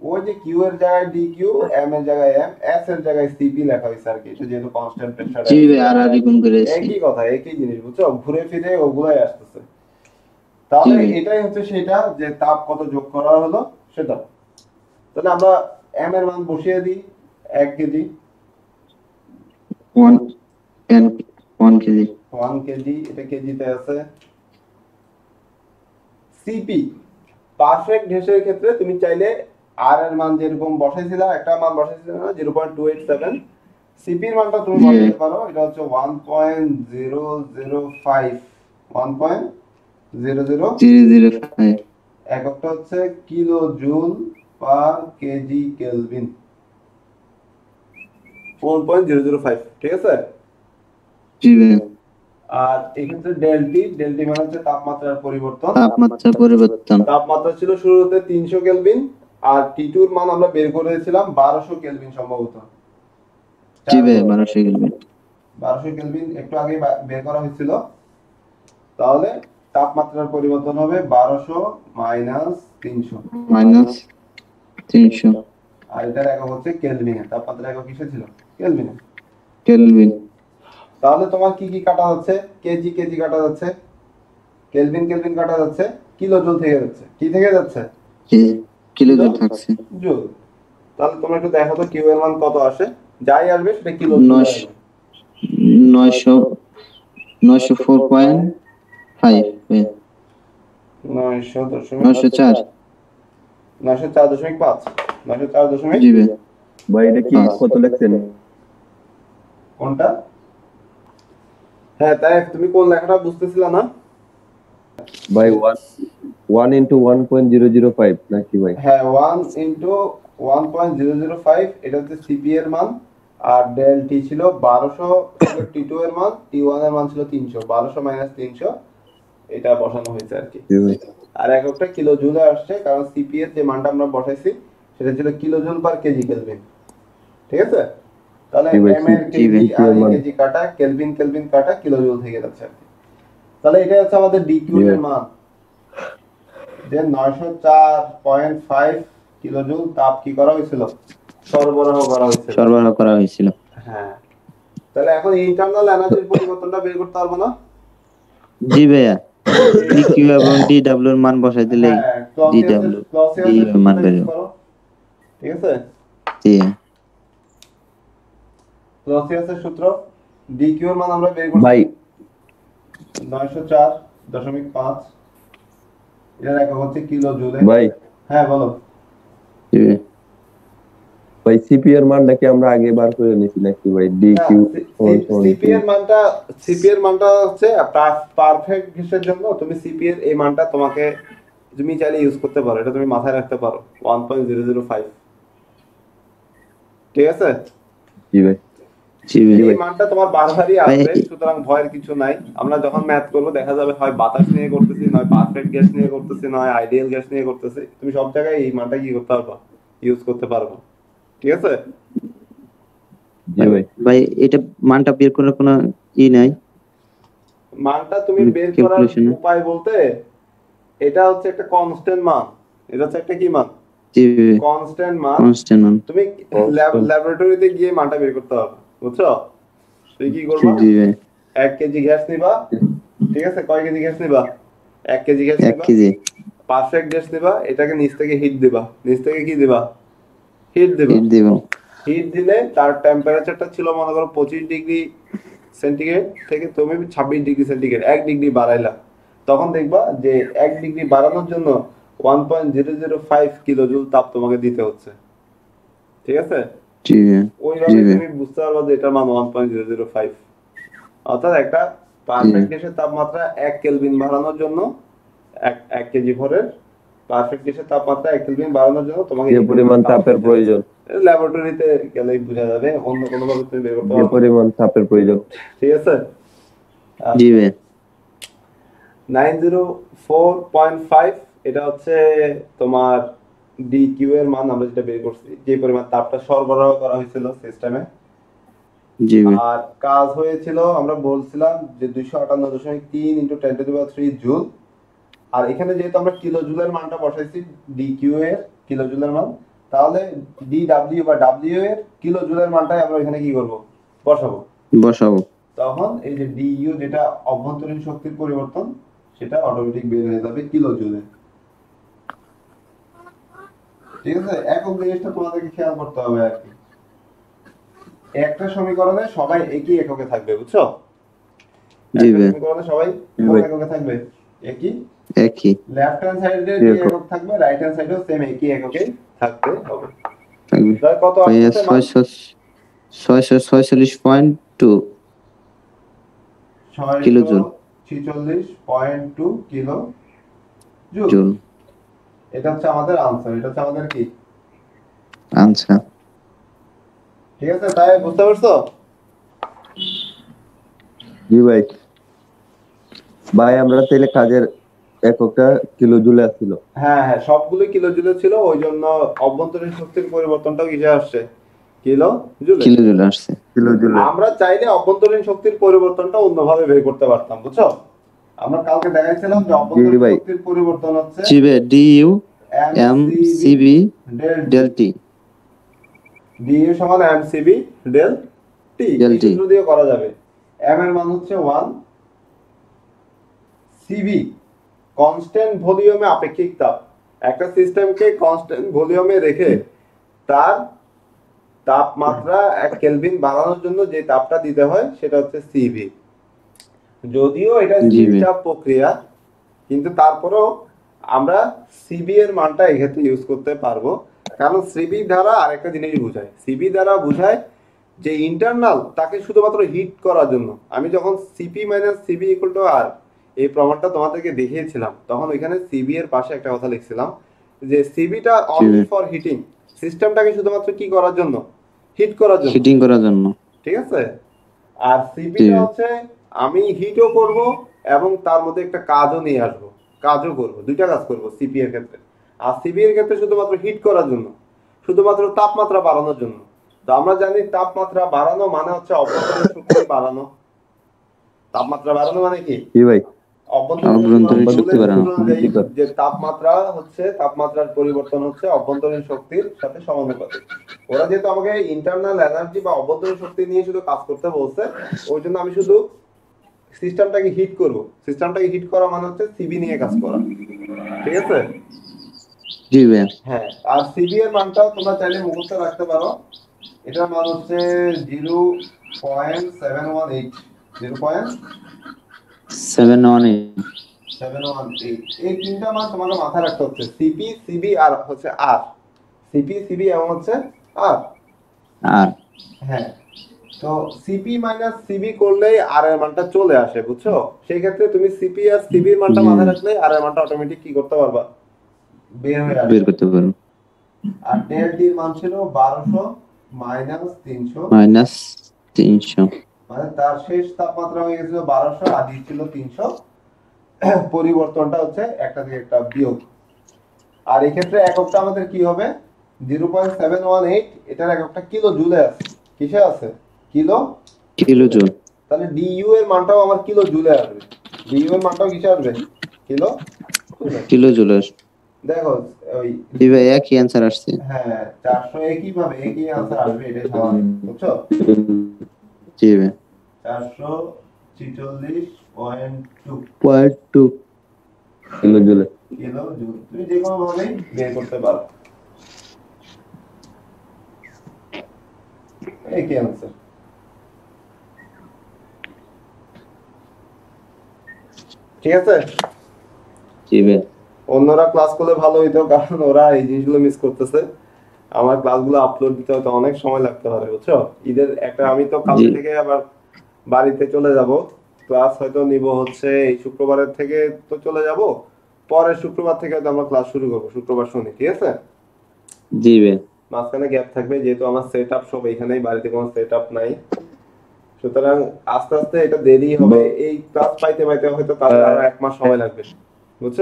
S2: ওই যে কিউ এর জায়গায় ডি কিউ এম এর জায়গায় এম এস এর জায়গায় সিপি লেখা হয়েছে আর কি যেহেতু কনস্ট্যান্ট প্রেসার
S1: জি ভাই আর আর গুণ করে
S2: একই কথা একই জিনিস বুঝছ? ঘুরে ফিরে ওগুলাই আসতেছে। তাহলে। এটাই হচ্ছে সেটা যে তাপ কত যোগ করা হলো সেটা। তাহলে আমরা এম এর মান বসিয়ে দিই এক KG.
S1: One KG?
S2: One KG এটা কেজিতে আছে। সিপি পারফেক্ট ঘেসের ক্ষেত্রে তুমি চাইলে আর এর মান যেরকম বসাইছিলা একটা মান বসাইছিলে না zero point two eight seven. সিপির মানটা তুমি। বসাতে পারো এটা হচ্ছে one point zero zero five one point zero zero.
S1: Zero zero
S2: এককটা হচ্ছে kilo joule per KG kelvin. One point zero zero five ঠিক আছে? আর এক্ষেত্রে ডেলটি ডেলটি মানে হচ্ছে তাপমাত্রার পরিবর্তন।
S1: তাপমাত্রা পরিবর্তন।
S2: তাপমাত্রা ছিল শুরুতে তিনশো কেলভিন আর টি টুর মান আমরা বের করেছিলাম বারোশো কেলভিন সম্ভবত।
S1: জি ভাই বারোশো কেজি
S2: বারোশো কেলভিন একটু আগে বের করা হয়েছিল। তাহলে তাপমাত্রার পরিবর্তন হবে বারোশো মাইনাস তিনশো।
S1: মাইনাস তিনশো।
S2: আর এটার একক হচ্ছে কেলভিনে তাপমাত্রা একক কিসে ছিল? কেলভিনে
S1: কেলভিন।
S2: তাহলে তোমার কি কি কাটা যাচ্ছে? কেজি কেজি কাটা যাচ্ছে। কেলভিন কেলভিন কাটা যাচ্ছে। কিলো জুল থেকে যাচ্ছে। কি থেকে যাচ্ছে?
S1: কিলো জুল থাকছে।
S2: জুল। তাহলে তোমরা একটু দেখো তো কিউ এর মান কত আসে। যাই আসবে সেটা কিলো
S1: নয়শো। নয়শো নয়শো ফোর পয়েন্ট ফাইভ
S2: নয়শো দশমিক
S1: নয়শো চার।
S2: নয়শো চার দশমিক পাঁচ। নয়শো চার দশমিক
S1: জি ভাই।
S3: ভাই এটা কি কত লেখছেন?
S2: কোনটা? হ্যাঁ তাই তুমি কোন লেখাটা বুঝতেছিলা না?
S3: ভাই one one into one point zero zero five নাকি ভাই?
S2: হ্যাঁ one into one point zero zero five এটা হচ্ছে সিপি এর মান। আর ডেল টি ছিল বারোশো টি টু এর মান টি ওয়ানের মান ছিল তিনশো বারোশো মাইনাস তিনশো। এটা বসানো হয়েছে আর কি। আর এককটা কিলো জুলে আসছে কারণ সিপি এর যে মানটা আমরা বসাইছি সেটা ছিল kilo joule per KG kelvin ঠিক আছে? তাহলে এম এর কেজি আর কেজি কাটা কেলভিন কেলভিন কাটা কিলো জুল থেকে যাচ্ছে আর কি। তাহলে এটা হচ্ছে আমাদের ডিকিউ এর মান। যে নয়শো চার পয়েন্ট ফাইভ কিলো জুল তাপ কি করা হয়েছিল? সরবরাহ করা হয়েছিল।
S1: সরবরাহ করা হয়েছিল।
S2: হ্যাঁ। তাহলে এখন ইন্টারনাল এনার্জির পরিবর্তনটা বের করতে পারব না?
S1: জি ভাইয়া। ডিকিউ এবং ডিডব্লিউ এর মান বসাই দিলে
S2: হ্যাঁ, ক্লসিয়াসের-
S1: DW
S2: ক্লসিয়াসের
S1: মান বের হবে।
S2: ঠিক আছে?
S1: জি।
S2: ক্লসিয়াসের সূত্র ডিকিউ এর মান আমরা বের করছি।
S3: ভাই।
S2: নয়শো চার দশমিক পাঁচ। এটার একক হচ্ছে কিলো জুলে
S3: ভাই।
S2: হ্যাঁ বলো।
S1: জি। ভাই
S3: ভাই সিপি এর মানটা কি আমরা আগে বার করে নিছি নাকি ভাই? ডি কিউ
S2: সিপি এর মানটা সিপি এর মানটা হচ্ছে পারফেক্ট ঘিসের জন্য তুমি সিপি এর এই মানটা তোমাকে তুমি চাইলে ইউজ করতে পারো। এটা তুমি মাথায় রাখতে পারো। One point zero zero five ঠিক আছে?
S3: জি ভাই।
S2: এই মানটা তোমার বারবারই আসবে
S1: ভাই-
S2: সুতরাং ভয়ের কিছু নাই। আমরা যখন ম্যাথ করব দেখা যাবে হয় বাতাস নিয়ে করতেছি নয় পারফেক্ট গ্যাস নিয়ে করতেছি নয় আইডিয়াল গ্যাস নিয়ে করতেছি। তুমি সব জায়গায় এই মানটা কি করতে পারবা? ইউজ করতে পারবা। ঠিক আছে?
S3: জি ভাই।
S1: ভাই এটা মানটা বের করার কোনো ই নাই।
S2: মানটা তুমি বের করার উপায় বলতে এটা হচ্ছে একটা কনস্ট্যান্ট মান। এটা হচ্ছে একটা কি মান?
S1: জি
S2: কনস্ট্যান্ট মান।
S1: কনস্ট্যান্ট মান।
S2: তুমি ল্যাবরেটরিতে গিয়ে মানটা বের করতে হবে বুঝছ? তুমি কি করবা?
S1: জি ভাই।
S2: এক কেজি গ্যাস নিবা ঠিক আছে? কয় কেজি গ্যাস নিবা? এক কেজি গ্যাস
S1: এক
S2: নিবা।
S1: কেজি।
S2: পারফেক্ট গ্যাস নিবা এটাকে নিচ থেকে হিট দিবা। নিচ থেকে কি দিবা? হিট দিবা।
S1: হিট দিব।
S2: হিট দিলে তার টেম্পারেচারটা ছিল মনে করো পঁচিশ ডিগ্রি সেন্টিগ্রেড থেকে তুমি ছাব্বিশ ডিগ্রি সেন্টিগ্রেড এক ডিগ্রি বাড়াইলা। তখন দেখবা যে এক ডিগ্রি বাড়ানোর জন্য one point zero zero five kilo joule তাপ তোমাকে দিতে হচ্ছে। ঠিক আছে? ওইভাবে তুমি বুঝতে পারবা যে এটার মান one point zero zero five অর্থাৎ একটা পারফেক্ট গ্যাসের তাপমাত্রা এক কেলভিন বাড়ানোর জন্য এক এক কেজি ভরের পারফেক্ট তাপমাত্রা এক কেলভিন বাড়ানোর জন্য তোমাকে
S3: যে পরিমাণ তাপের প্রয়োজন।
S2: ল্যাবরেটরিতে গেলেই বোঝা যাবে অন্য কোনো ভাবে তুমি বের করতে পারবে
S3: পরিমাণ তাপের প্রয়োজন।
S2: ঠিক আছে?
S1: জি ভাই।
S2: Nine zero four point five এটা হচ্ছে তোমার ডি কিউ এর মান আমরা যেটা বের করছি যে পরিমাণ তাপটা সরবরাহ করা হয়েছিল সিস্টেমে
S1: জি
S2: আর কাজ হয়েছিল আমরা বলছিলাম যে দুইশো আটান্ন দশমিক তিন into ten to three joule. আর এখানে যেহেতু আমরা কিলো জুলের মানটা বসাইছি ডি কিউ এর কিলো জুলের মান তাহলে ডি ডাব্লিউ বা ডাব্লিউ এর কিলো জুলের মানটাই আমরা এখানে কি করব? বসাবো।
S1: বসাবো।
S2: তখন এই যে ডি ইউ যেটা অভ্যন্তরীণ শক্তির পরিবর্তন সেটা অটোমেটিক বের হয়ে যাবে কিলো জুলে ঠিক আছে? একক জিনিসটা তোমাদেরকে খেয়াল করতে হবে আর কি। একটা সমীকরণে সবাই একই এককে থাকবে বুঝছ। সমীকরণে সবাই এককে থাকবে। একই?
S1: একই।
S2: লেফট হ্যান্ড সাইডে যে
S3: একক।
S2: থাকবে রাইট হ্যান্ড সাইডেও সেম একই এককে থাকতে হবে।
S1: থাকবে।
S2: তাহলে কত আসছে? মান?
S1: ছয়শো ছয়শো ছয়চল্লিশ পয়েন্ট টু কিলো জুল।
S2: ছিচল্লিশ point two kilo joule.
S1: Joule.
S2: এটা হচ্ছে আমাদের আনসার এটা হচ্ছে আমাদের কি?
S1: আচ্ছা
S2: ঠিক আছে তাই বুঝতে পারছ?
S3: জি ভাই। ভাই আমরা তাহলে কাজের এককটা কিলো জুলে আসছিল
S2: হ্যাঁ হ্যাঁ সবগুলো কিলো জুলে ছিল ওই জন্য অভ্যন্তরীণ শক্তির পরিবর্তনটাও কিসে আসছে। কিলো জুলে
S1: কিলো জুল আসছে।
S3: কিলো জুলে
S2: আমরা চাইলে অভ্যন্তরীণ শক্তির পরিবর্তনটা অন্যভাবে বের করতে পারতাম বুঝছ? আমরা কালকে দেখাইছিলাম যে অভ্যন্তরীণ শক্তির পরিবর্তন হচ্ছে
S1: জি D U M CV
S2: del
S1: del T.
S2: D U সমান এম সিবি ডেল টি। সূত্র দিয়ে করা যাবে। এম এর মান হচ্ছে 1 সিবি কনস্ট্যান্ট ভলিউমে আপেক্ষিক তাপ। একটা সিস্টেমকে কনস্ট্যান্ট ভলিউমে রেখে তার তাপমাত্রা এক কেলভিন বাড়ানোর জন্য যে তাপটা দিতে হয় সেটা হচ্ছে সিভি যদিও এটা চাপ প্রক্রিয়া কিন্তু তারপরেও আমরা সিবি এর মানটা এক্ষেত্রে ইউজ করতে পারব। কারণ সিবি দ্বারা আরেকটা জিনিস বোঝায়। সিবি দ্বারা বোঝায় যে ইন্টারনাল তাকে শুধুমাত্র হিট করার জন্য। আমি যখন CP minus CV equal to আর এই প্রমাণটা তোমাদেরকে দেখিয়েছিলাম। তখন ওইখানে সিবি এর পাশে একটা কথা লিখছিলাম যে সিবিটা অনলি ফর হিটিং সিস্টেমটাকে শুধুমাত্র কি করার জন্য? হিট করার জন্য।
S1: হিটিং করার জন্য।
S2: ঠিক আছে? আর সিপিটা
S1: জি।
S2: হচ্ছে আমি হিটও করব এবং তার মধ্যে একটা কাজও নিয়ে আসব। কাজও করব। দুইটা কাজ করব সিপি এর ক্ষেত্রে। আর সিপি এর ক্ষেত্রে শুধুমাত্র হিট করার জন্য। শুধুমাত্র তাপমাত্রা বাড়ানোর জন্য। তো আমরা জানি তাপমাত্রা বাড়ানো মানে হচ্ছে অভ্যন্তরীণ শক্তি বাড়ানো। তাপমাত্রা বাড়ানো মানে কি?
S3: ভাই।
S2: অভ্যন্তরীণ
S1: অভ্যন্তরীণ
S2: শক্তি
S1: শক্তি বাড়ানো।
S2: যে তাপমাত্রা হচ্ছে তাপমাত্রার পরিবর্তন হচ্ছে অভ্যন্তরীণ শক্তির সাথে সমানুপাতিক ওরা যেহেতু আমাকে ইন্টারনাল এনার্জি বা অভ্যন্তরীণ শক্তি নিয়ে শুধু কাজ করতে বলছে ওই জন্য আমি শুধু সিস্টেমটাকে হিট করব। সিস্টেমটাকে হিট করা মানে হচ্ছে সিবি নিয়ে কাজ করা। ঠিক আছে?
S1: জি ভাই
S2: হ্যাঁ আর সিবি এর মানটাও তোমরা চাইলে মুখস্থ রাখতে পারো। এটার মান হচ্ছে zero point seven one eight zero point
S1: seven one
S2: seven one eight এই তিনটা মান তোমাকে মাথায় রাখতে হচ্ছে। সিপি সিবি আর হচ্ছে আর সিপি সিবি এবং হচ্ছে আর
S1: আর
S2: হ্যাঁ। তো সিপি মাইনাস সিবি করলেই আর এর মানটা চলে আসে বুঝছ? সেই ক্ষেত্রে তুমি সিপি আর সিবির মানটা মাথায় রাখলে আর এর মানটা অটোমেটিক কি করতে পারবা? বের হয়ে আসবে।
S1: বের করতে পারব।
S2: আর ডেল টির মান ছিল বারোশো মাইনাস তিনশো।
S1: মাইনাস তিনশো।
S2: মানে তার শেষ তাপমাত্রা হয়ে গেছিল বারোশো আদি ছিল তিনশো। পরিবর্তনটা হচ্ছে একটা থেকে একটা বিয়োগ। আর এই ক্ষেত্রে এককটা আমাদের কি হবে? Zero point seven one eight এটার এককটা কিলো জুলে আছে। কিসে আছে? কিলো?
S1: Kilo joule.
S2: তাহলে ডিইউ এর মানটাও আমার কিলো জুলে আসবে। ডিইউ এর মানটাও কিসে আসবে? কিলো?
S1: কিলো জুলের
S2: দেখো ওই
S1: ভাই একই আসছে।
S2: হ্যাঁ চারশো একই ভাবে একই আনসার আসবে এটাই স্বাভাবিক বুঝছ?
S1: জি ভাই।
S2: চারশো ছিচল্লিশ point two.
S1: Point two.
S3: Kilo জুলে।
S2: Kilo joule. তুমি যে কোনো ভাবেই বের করতে পারো। এই কি আনসার ঠিক আছে? অন্যরা ক্লাস করলে ভালো হইতো কারণ ওরা এই জিনিসগুলো মিস করতেছে। আমার ক্লাসগুলো আপলোড দিতে হয়তো অনেক সময় লাগতে পারে বুঝছ? ঈদের একটা আমি তো কাল থেকে আবার বাড়িতে চলে যাব। ক্লাস হয়তো নিব হচ্ছে এই শুক্রবারের থেকে তো চলে যাব। পরের শুক্রবার থেকে হয়তো আমরা ক্লাস শুরু করব শুক্রবার শনি ঠিক আছে?
S1: জি ভাই।
S2: মাঝখানে গ্যাপ থাকবে যেহেতু আমার সেট আপ সব এখানেই বাড়িতে কোনো সেট আপ নাই। সুতরাং আস্তে আস্তে এটা দেরি হবে। এই ক্লাস পাইতে পাইতে হয়তো তাদের আরও এক মাস সময় লাগবে। বুঝছ?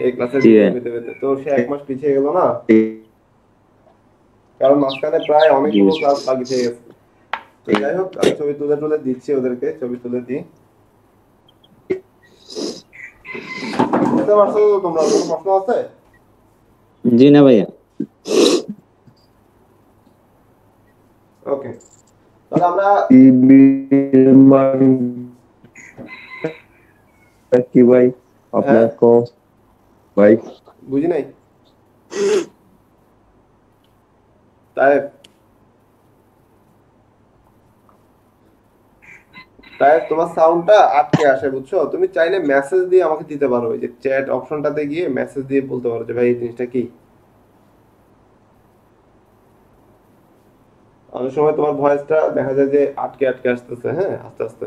S2: এই ক্লাসের
S1: জি।
S2: পেতে পেতে তো সে এক মাস পিছিয়ে গেল না? কারণ মাঝখানে প্রায় অনেকগুলো ক্লাস বাকি থেকে গেছে। তো যাই হোক আমি ছবি তুলে তুলে দিচ্ছি ওদেরকে ছবি তুলে দিই। বুঝতে পারছ তো তোমরা কোনো প্রশ্ন আছে?
S1: জি না ভাইয়া।
S2: ওকে তাহলে আমরা
S3: টিভির মান কি ভাই? আপনার
S2: হ্যাঁ?
S3: কো ভাই।
S2: বুঝি নাই? তাই তাই তোমার সাউন্ডটা আটকে আসে বুঝছ? তুমি চাইলে মেসেজ দিয়ে আমাকে দিতে পারো ওই যে চ্যাট অপশনটাতে গিয়ে মেসেজ দিয়ে বলতে পারো যে ভাই এই জিনিসটা কি? অনেক সময় তোমার ভয়েসটা দেখা যায় যে আটকে আটকে আসতেছে হ্যাঁ আস্তে আস্তে।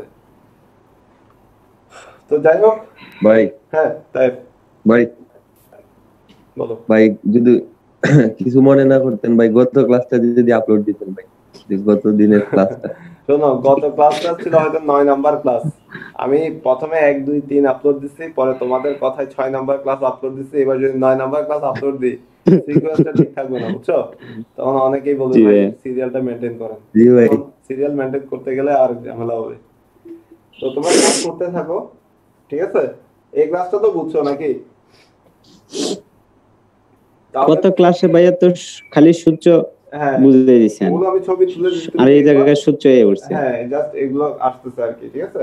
S2: তো যাই হোক।
S3: ভাই।
S2: হ্যাঁ তাই।
S3: ভাই।
S2: বলো।
S3: ভাই যদি কিছু মনে না করতেন ভাই গত ক্লাসটা যদি আপলোড দিতেন ভাই গত দিনের ক্লাসটা
S2: শোনো গত ক্লাসটা ছিল হয়তো নয় নাম্বার ক্লাস। আমি প্রথমে এক দুই তিন আপলোড দিচ্ছি পরে তোমাদের কথায় ছয় নাম্বার ক্লাস আপলোড দিচ্ছি এবার যদি নয় নাম্বার ক্লাস আপলোড দিই সিকোয়েন্সটা ঠিক থাকবে না বুঝছ? তখন অনেকেই বলবে ভাই। সিরিয়ালটা মেনটেন করেন।
S3: জি ভাই।
S2: সিরিয়াল মেনটেন করতে গেলে আর ঝামেলা হবে। তো তোমরা ক্লাস করতে থাকো ঠিক আছে? এই ক্লাসটা তো বুঝছ নাকি?
S1: কত ক্লাসে ভাইয়া তো খালি সূর্য বুঝে দিছেন।
S2: ওগুলো আমি ছবি তুলে
S1: আর এই। জায়গায় সূর্য এ উঠছে
S2: হ্যাঁ জাস্ট এগুলো আসতেছে আর কি ঠিক আছে?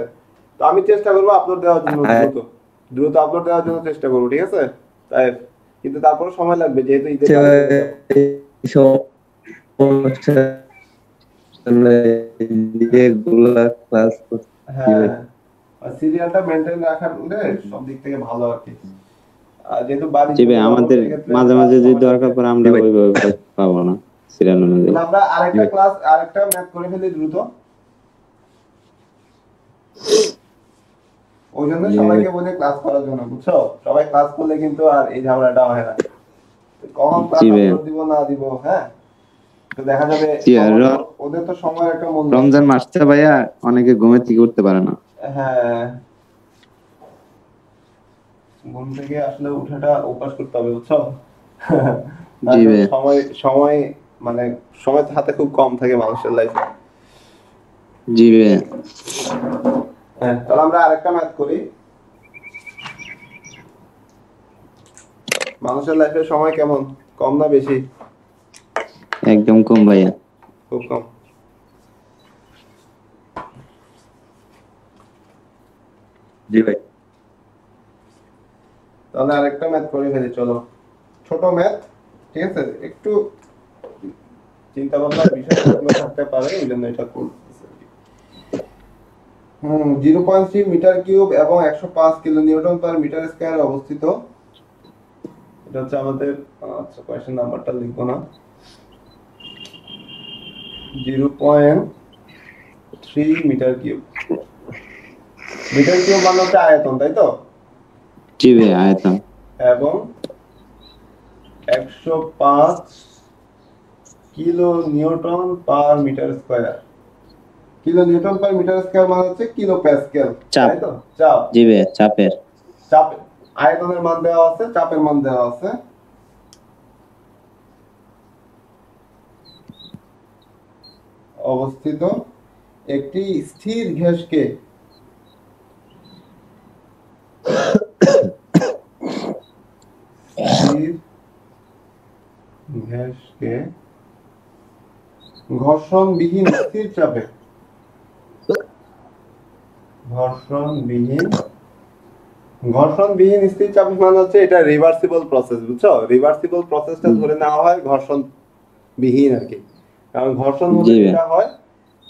S2: তো আমি চেষ্টা করব আপলোড দেওয়ার জন্য
S3: হ্যাঁ।
S2: দ্রুত। দ্রুত আপলোড দেওয়ার জন্য চেষ্টা করব ঠিক আছে? তাই কিন্তু তারপরে সময় লাগবে যেহেতু ঈদের হয়ে
S3: ক্লাস
S2: হ্যাঁ আর সিরিয়ালটা মেনটেন রাখলে সব দিক থেকে ভালো আর কি। আর যেহেতু বাড়ি
S1: আমাদের মাঝে মাঝে যদি দরকার পড়ে আমরা ওইভাবে পাবো না। সিরিয়াল অনুযায়ী।
S2: আমরা আরেকটা ক্লাস আরেকটা ম্যাথ করে ফেলি দ্রুত। ওই জন্য সবাইকে বলে ক্লাস করার জন্য বুঝছ? সবাই ক্লাস করলে কিন্তু আর এই ঝামেলাটা হয় না। কখন ক্লাস দিব না দিব হ্যাঁ? তো দেখা যাবে
S1: জি, আর
S2: কখন-
S1: র-
S2: ওদের তো সময় একটা মূল্য।
S1: রমজান মাসটা ভাইয়া অনেকে ঘুমে থেকে উঠতে পারে না।
S2: হ্যাঁ। ঘুম থেকে আসলে উঠাটা অভ্যাস করতে হবে বুঝছ? সময় সময় মানে সময় তো হাতে খুব কম থাকে মানুষের লাইফে
S1: জি
S2: হ্যাঁ তাহলে আমরা আরেকটা ম্যাথ করি। মানুষের লাইফে সময় কেমন? কম না বেশি?
S1: একদম কম ভাইয়া।
S2: খুব কম।
S3: জি ভাই।
S2: তাহলে আরেকটা ম্যাথ করে ফেলি চলো। ছোট ম্যাথ ঠিক আছে? একটু চিন্তা ভাবনার বিষয় থাকতে পারে এই জন্য এটা করতেছি। হুম zero point three metre cube এবং একশো পাঁচ kilo newton per metre square অবস্থিত। এটা হচ্ছে আমাদের আচ্ছা কোয়েশ্চেন নাম্বারটা লিখব না। Zero point three metre cube. Metre cube মানে হচ্ছে আয়তন তাই তো?
S1: জি আয়তন।
S2: এবং একশো পাঁচ kilo newton per metre square. Kilo newton per metre square মানে হচ্ছে কিলো প্যাসকেল তাই তো? চাপ।
S1: জি চাপের।
S2: চাপ। আয়তনের মান দেওয়া আছে চাপের মান দেওয়া আছে। অবস্থিত একটি স্থির গ্যাসকে স্থির গ্যাসকে ঘর্ষণবিহীন স্থির চাপে। ঘর্ষণবিহীন ঘর্ষণবিহীন স্থির চাপে মানে হচ্ছে এটা রিভার্সিবল প্রসেস বুঝছ? রিভার্সিবল প্রসেসটা ধরে নেওয়া হয় ঘর্ষণ বিহীন আর কি। কারণ ঘর্ষণ হলে যেটা হয়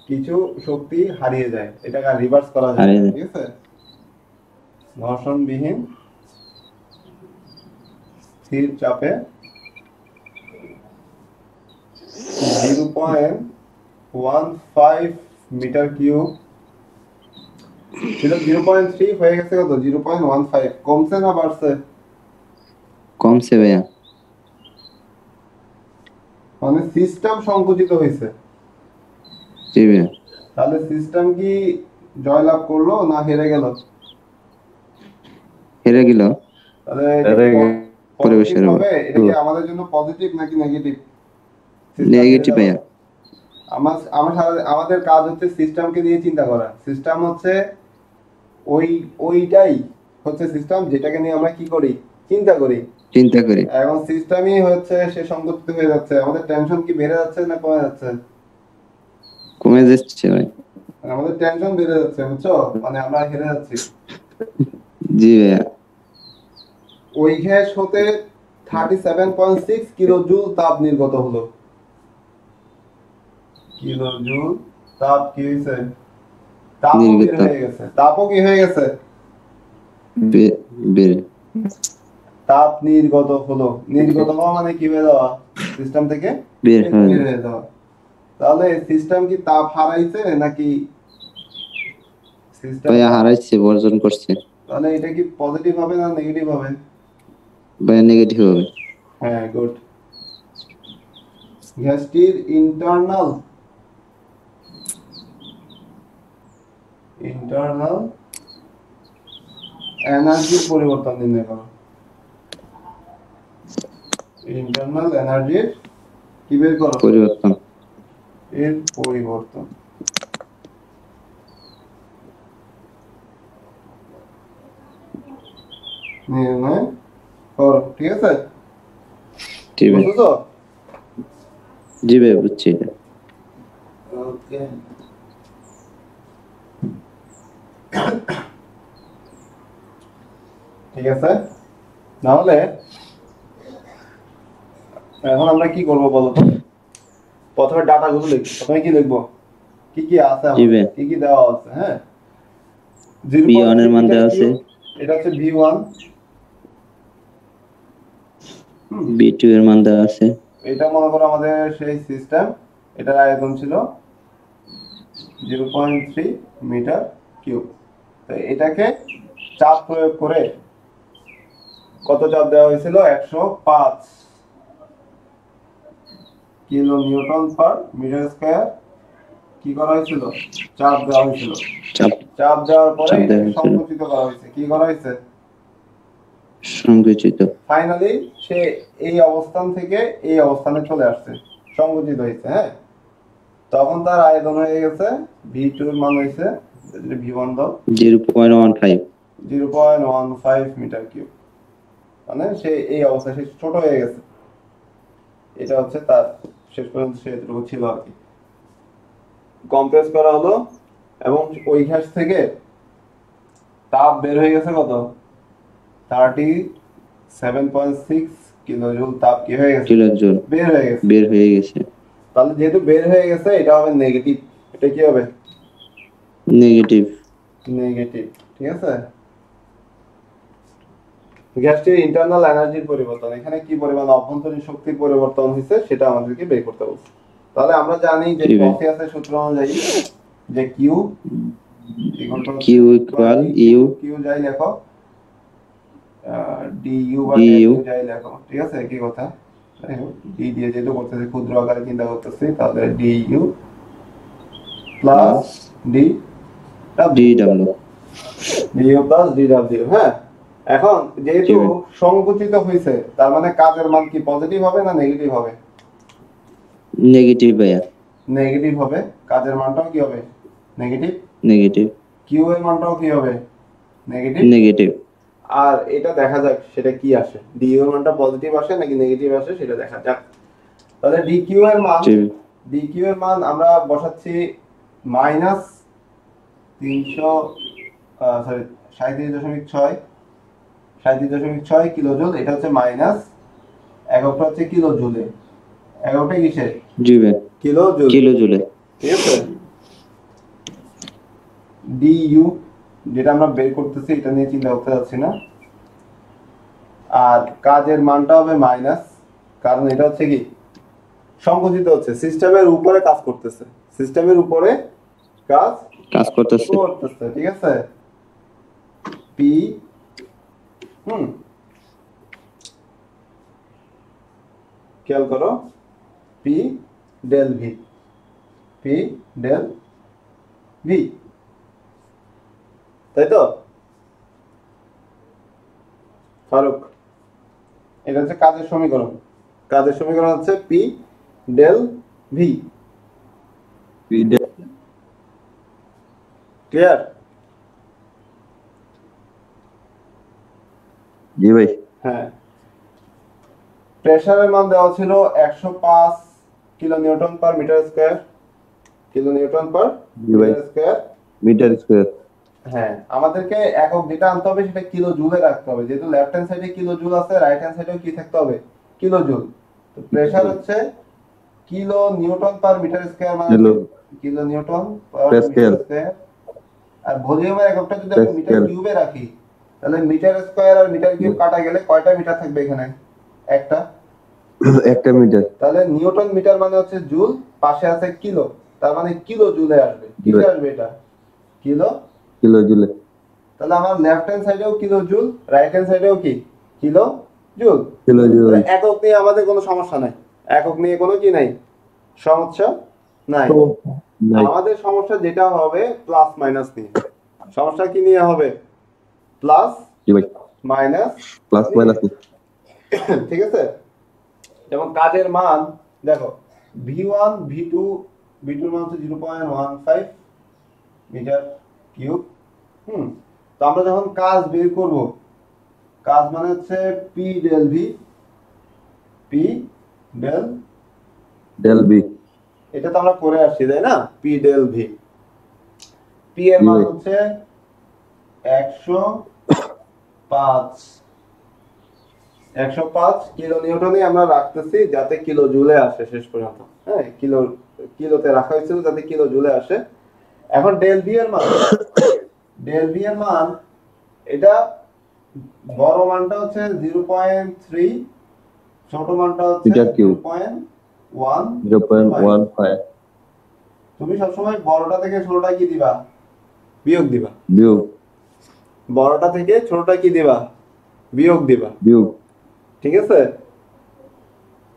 S2: কিছু শক্তি হারিয়ে যায়। এটাকে রিভার্স করা যায়
S1: যায়।
S2: ঠিক আছে? ঘর্ষণবিহীন স্থির চাপে zero point one five metre cube ছিল জিরো পয়েন্ট থ্রি হয়ে গেছে কত? জিরো পয়েন্ট ওয়ান ফাইভ কমছে না বাড়ছে?
S1: কমছে ভাইয়া।
S2: মানে সিস্টেম সংকুচিত হয়েছে।
S1: জি ভাইয়া।
S2: তাহলে সিস্টেম কি জয়লাভ করল না হেরে গেল?
S1: হেরে গেল।
S2: তাহলে
S1: পরিবেশের।
S2: হবে? এটা কি আমাদের জন্য পজিটিভ নাকি নেগেটিভ
S1: নেগেটিভ ভাইয়া।
S2: আমার আমার আমাদের কাজ হচ্ছে সিস্টেমকে নিয়ে চিন্তা করা। সিস্টেম হচ্ছে ওই ওইটাই হচ্ছে সিস্টেম যেটাকে নিয়ে আমরা কি করি? চিন্তা করি।
S1: চিন্তা করি।
S2: এখন সিস্টেমই হচ্ছে সে সংকুচিত হয়ে যাচ্ছে। আমাদের টেনশন কি বেড়ে যাচ্ছে না কমে যাচ্ছে?
S1: কমে যাচ্ছে ভাই।
S2: মানে আমাদের টেনশন বেড়ে যাচ্ছে বুঝছ? মানে আমরা হেরে যাচ্ছি।
S1: জি ভাইয়া।
S2: ওই গ্যাস হতে thirty seven point six kilo joule তাপ নির্গত হলো। কিলো জুল তাপ কি হয়েছে? তাপও
S1: নির্গত।
S2: হয়ে গেছে। তাপও কি হয়ে গেছে? তাপ নির্গত হলো। নির্গত হওয়া মানে কি হয়ে যাওয়া? সিস্টেম থেকে
S1: বের হয়
S2: যাওয়া। তাহলে সিস্টেম কি তাপ হারাইছে নাকি সিস্টেম
S1: হারাইছে বর্জন করছে।
S2: তাহলে এটা কি পজিটিভ হবে না নেগেটিভ হবে?
S1: ভাইয়া নেগেটিভ হবে।
S2: হ্যাঁ গুড গ্যাসটির ইন্টারনাল ইন্টারনাল এনার্জির পরিবর্তন নির্ণয় করো। ইন্টারনাল এনার্জির কি বের করো?
S1: পরিবর্তন।
S2: এর পরিবর্তন। নির্ণয় করো ঠিক আছে?
S1: জি ভাই
S2: বুঝছি। ওকে ঠিক আছে? তাহলে এখন আমরা কি করব বলো তো? প্রথমে ডাটা গুলো লিখব। প্রথমে কি লিখব? কি কি আছে। কি কি দেওয়া আছে হ্যাঁ?
S1: V1 এর মান দেওয়া আছে।
S2: এটা হচ্ছে ভি ওয়ান
S1: বি টু এর মান দেওয়া আছে।
S2: এটা মনে করো আমাদের সেই সিস্টেম এটার আয়তন ছিল zero point three metre cube. তো এটাকে চাপ প্রয়োগ করে কত চাপ দেওয়া হয়েছিল? একশো পাঁচ kilo newton per metre square কি করা হয়েছিল? চাপ দেওয়া হয়েছিল।
S1: চাপ।
S2: দেওয়ার পরে। সংকুচিত করা হয়েছে। কি করা হয়েছে?
S1: সংকুচিত।
S2: ফাইনালি সে এই অবস্থান থেকে এই অবস্থানে চলে আসছে। সংকুচিত হয়েছে হ্যাঁ? তখন তার আয়তন হয়ে গেছে ভি টুর মান হয়েছে ভি ওয়ান দাও
S1: zero point one five.
S2: Zero point one five metre cube. মানে সে এই অবস্থায় সে ছোট হয়ে গেছে। এটা হচ্ছে তার শেষ পর্যন্ত সে এতটুকু ছিল আর কি। কম্প্রেস করা হলো এবং ওই গ্যাস থেকে তাপ বের হয়ে গেছে কত? Thirty seven point six kilo joule তাপ কি হয়ে গেছে? বের হয়ে গেছে।
S1: বের হয়ে গেছে।
S2: তাহলে যেহেতু বের হয়ে গেছে এটা হবে নেগেটিভ এটা কি হবে?
S1: নেগেটিভ
S2: নেগেটিভ ঠিক আছে? গ্যাসটির ইন্টারনাল এনার্জির পরিবর্তন। এখানে কি পরিমাণ অভ্যন্তরীণ শক্তির পরিবর্তন হয়েছে সেটা আমাদেরকে বের করতে বলছে। তাহলে আমরা জানি যে। কসিয়াসের সূত্র অনুযায়ী যে Q
S1: Q equal U
S2: Q যাই লেখো ডি ইউ বা
S1: DU
S2: DU যাই লেখো ঠিক আছে? একই কথা। ডি দিয়ে যেহেতু করতেছি ক্ষুদ্র আকারে চিন্তা করতেছি তাহলে D U plus D
S1: D W
S2: plus D W হ্যাঁ? এখন যেহেতু সংকুচিত হয়েছে তার মানে কাজের মান কি পজিটিভ হবে না নেগেটিভ হবে?
S1: নেগেটিভ ভাইয়া।
S2: নেগেটিভ হবে। কাজের মানটাও কি হবে? নেগেটিভ
S1: নেগেটিভ
S2: কিউ এর মানটাও কি হবে? নেগেটিভ
S1: নেগেটিভ
S2: আর এটা দেখা যাক সেটা কি আসে? ডি এর মানটা পজিটিভ আসে নাকি নেগেটিভ আসে সেটা দেখা যাক। তাহলে ডিকিউ এর মান
S3: জি
S2: ডিকিউ এর মান আমরা বসাচ্ছি মাইনাস তিনশো সরি সাঁত্রিশ দশমিক ছয় সাঁত্রিশ দশমিক ছয় কিলো এটা হচ্ছে মাইনাস এককটা হচ্ছে কিলো জুলে এককটা কিসের?
S3: জি
S2: কিলো জুল।
S3: কিলো জুলে
S2: ঠিক আছে? ডিইউ যেটা আমরা বের করতেছি এটা নিয়ে চিন্তা করতে যাচ্ছি না। আর কাজের মানটা হবে মাইনাস কারণ এটা হচ্ছে কি? সংকুচিত হচ্ছে। সিস্টেমের উপরে কাজ করতেছে। সিস্টেমের উপরে কাজ
S3: কাজ করতেছে।
S2: করতেছে ঠিক আছে? পি হুম। খেয়াল করো P del V P del V তাই তো? ফারুক এটা হচ্ছে কাজের সমীকরণ। কাজের সমীকরণ হচ্ছে পি ডেল ভি ক্লিয়ার
S3: জি ভাই।
S2: হ্যাঁ। প্রেসারের মান দেওয়া ছিল একশো পাঁচ kilo newton per metre square. Kilo newton per. Metre square.
S3: Metre square.
S2: হ্যাঁ আমাদেরকে একক যেটা আনতে হবে সেটা কিলো জুলে রাখতে হবে। যেহেতু লেফট হ্যান্ড সাইডে কিলো জুল আছে রাইট হ্যান্ড সাইডেও কি থাকতে হবে? Kilo joule. তো প্রেসার হচ্ছে kilo newton per metre square মানে. Kilo. Newton per. Metre square. আর ভলিউমের এককটা যদি আমি মিটার. কিউবে রাখি তাহলে মিটার স্কোয়ার আর মিটার কিউব কাটা গেলে কয়টা মিটার থাকবে এখানে? একটা?
S3: একটা মিটার।
S2: তাহলে নিউটন মিটার মানে হচ্ছে জুল পাশে আছে কিলো। তার মানে কিলো জুলে আসবে। কিলো. আসবে এটা? কিলো?
S3: কিলো জুলে।
S2: তাহলে আমার লেফট হ্যান্ড সাইডেও কিলো জুল রাইট হ্যান্ড সাইডেও কি? Kilo joule.
S3: Kilo joule.
S2: একক নিয়ে আমাদের কোনো সমস্যা নাই। একক নিয়ে কোনো কি নাই? সমস্যা নাই। আমাদের সমস্যা যেটা হবে প্লাস মাইনাস নিয়ে। সমস্যা কি নিয়ে হবে? প্লাস মাইনাস
S3: প্লাস মাইনাস
S2: ঠিক আছে? যেমন কাজের মান দেখো V one V two V টুর মান হচ্ছে zero point one five metre cube হুম? তো আমরা যখন কাজ বের করব কাজ মানে হচ্ছে P del V P del
S3: del B
S2: এটা তো আমরা করে আসছি তাই না? পি ডেল ভি পি এর মান হচ্ছে একশো পাঁচ। একশো পাঁচ কিলো নিউটনে আমরা রাখতেছি যাতে কিলো জুলে আসে শেষ পর্যন্ত। হ্যাঁ কিলো কিলোতে রাখা হয়েছিল যাতে কিলো জুলে আসে। এখন ডেল ভি এর মান। ডেল ভি এর মান এটা বড় মানটা হচ্ছে জিরো পয়েন্ট থ্রি ছোট মানটা হচ্ছে জিরো পয়েন্ট তুমি সবসময় বড়টা থেকে ছোটটা কি দিবা? বিয়োগ দিবা।
S3: বিয়োগ।
S2: বড়টা থেকে ছোটটা কি দিবা? বিয়োগ দিবা।
S3: বিয়োগ।
S2: ঠিক আছে?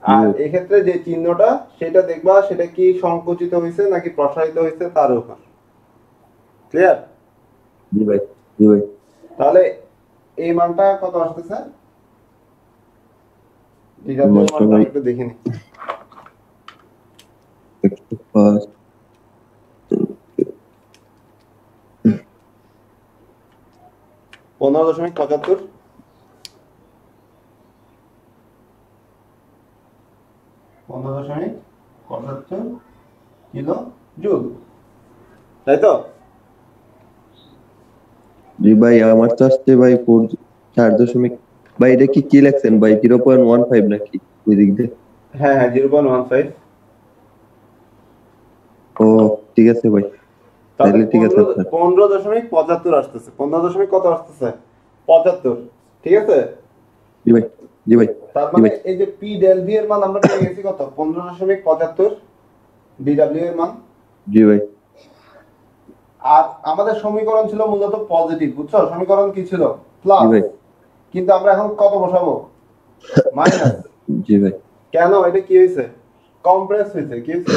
S2: আর। এক্ষেত্রে যে চিহ্নটা সেটা দেখবা সেটা কি সংকুচিত হয়েছে নাকি প্রসারিত হয়েছে তার উপর। ক্লিয়ার
S3: জি ভাই জি ভাই।
S2: তাহলে এই মানটা কত আসতেছে? একটু দেখে নি
S3: পাঁচ
S2: পনেরো দশমিক পঁচাত্তর পনেরো দশমিক পঁচাত্তর কিলো জুল তাই তো
S3: জি ভাই আমার তো আসছে ভাই ফোর চার দশমিক ভাই এটা কি কি লেখছেন ভাই জিরো পয়েন্ট ওয়ান ফাইভ নাকি ওই দিক দিয়ে
S2: হ্যাঁ হ্যাঁ জিরো পয়েন্ট ওয়ান ফাইভ
S3: ঠিক আছে ভাই। তাহলে ঠিক আছে স্যার
S2: পনেরো দশমিক পঁচাত্তর আসতেছে। পনেরো দশমিক কত আসতেছে? পঁচাত্তর। ঠিক আছে?
S3: জি ভাই জি ভাই
S2: তার মানে এই যে পি ডেল ভি এর মান আমরা পেয়ে গেছি কত? পনেরো দশমিক পঁচাত্তর ডিডাব্লিউ এর মান।
S3: জি ভাই।
S2: আর আমাদের সমীকরণ ছিল মূলত পজিটিভ বুঝছ? সমীকরণ কি ছিল? প্লাস কিন্তু আমরা এখন কত বসাবো? মাইনাস
S3: জি ভাই।
S2: কেন? এটা কি হয়েছে? কম্প্রেস হয়েছে। কি হয়েছে।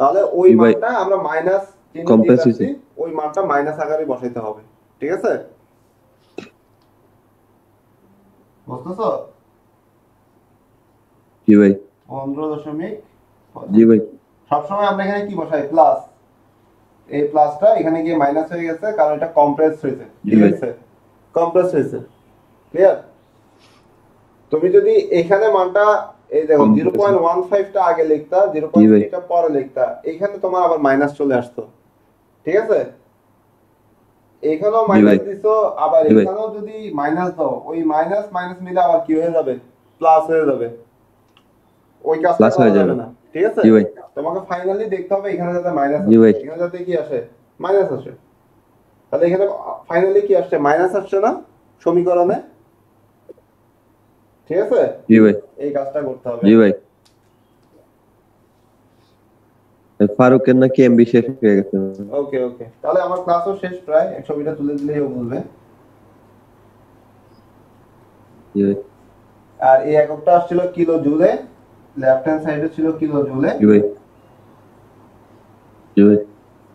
S2: তাহলে ওই মানটা আমরা মাইনাস। ওই মানটা মাইনাস আকারে বসাইতে হবে ঠিক আছে? বুঝতেছো?
S3: জি ভাই।
S2: পনেরো দশমিক
S3: জি ভাই।
S2: সবসময় আমরা এখানে কি বসাই? প্লাস এই প্লাসটা এখানে গিয়ে মাইনাস হয়ে গেছে কারণ এটা কম্প্রেস হয়েছে ঠিক আছে? কম্প্রেস হয়েছে ক্লিয়ার তুমি যদি এখানে মানটা এই দেখো জিরো পয়েন্ট ওয়ান ফাইভটা আগে লিখতা জিরো পয়েন্ট। থ্রিটা পরে লিখতা। এইখানে তোমার আবার মাইনাস চলে আসতো। ঠিক আছে? এখানেও মাইনাস। দিছো আবার এখানেও যদি মাইনাস দাও ওই মাইনাস মাইনাস মিলে আবার কি হয়ে যাবে? প্লাস হয়ে যাবে। ওই কাজটা
S3: Plus
S2: করা
S3: হয়ে
S2: যাবে। না। ঠিক আছে? তোমাকে ফাইনালি দেখতে হবে এখানে যাতে মাইনাস এখানে যাতে কি আসে? মাইনাস আসে। তাহলে এখানে ফাইনালি কি আসছে? মাইনাস আসছে না সমীকরণে? ঠিক আছে?
S3: জি ভাই।
S2: এই কাজটা করতে হবে।
S3: জি ভাই। ফারুকের নাকি এমবি শেষ হয়ে গেছে।
S2: ওকে ওকে। তাহলে আমার ক্লাসও শেষ প্রায়। এক ছবিটা তুলে দিলেই ও
S3: ভাই।
S2: আর এই এককটা আসছিল কিলো জুলে লেফট হ্যান্ড সাইডে ছিল কিলো জুলে।
S3: জি ভাই। জি ভাই।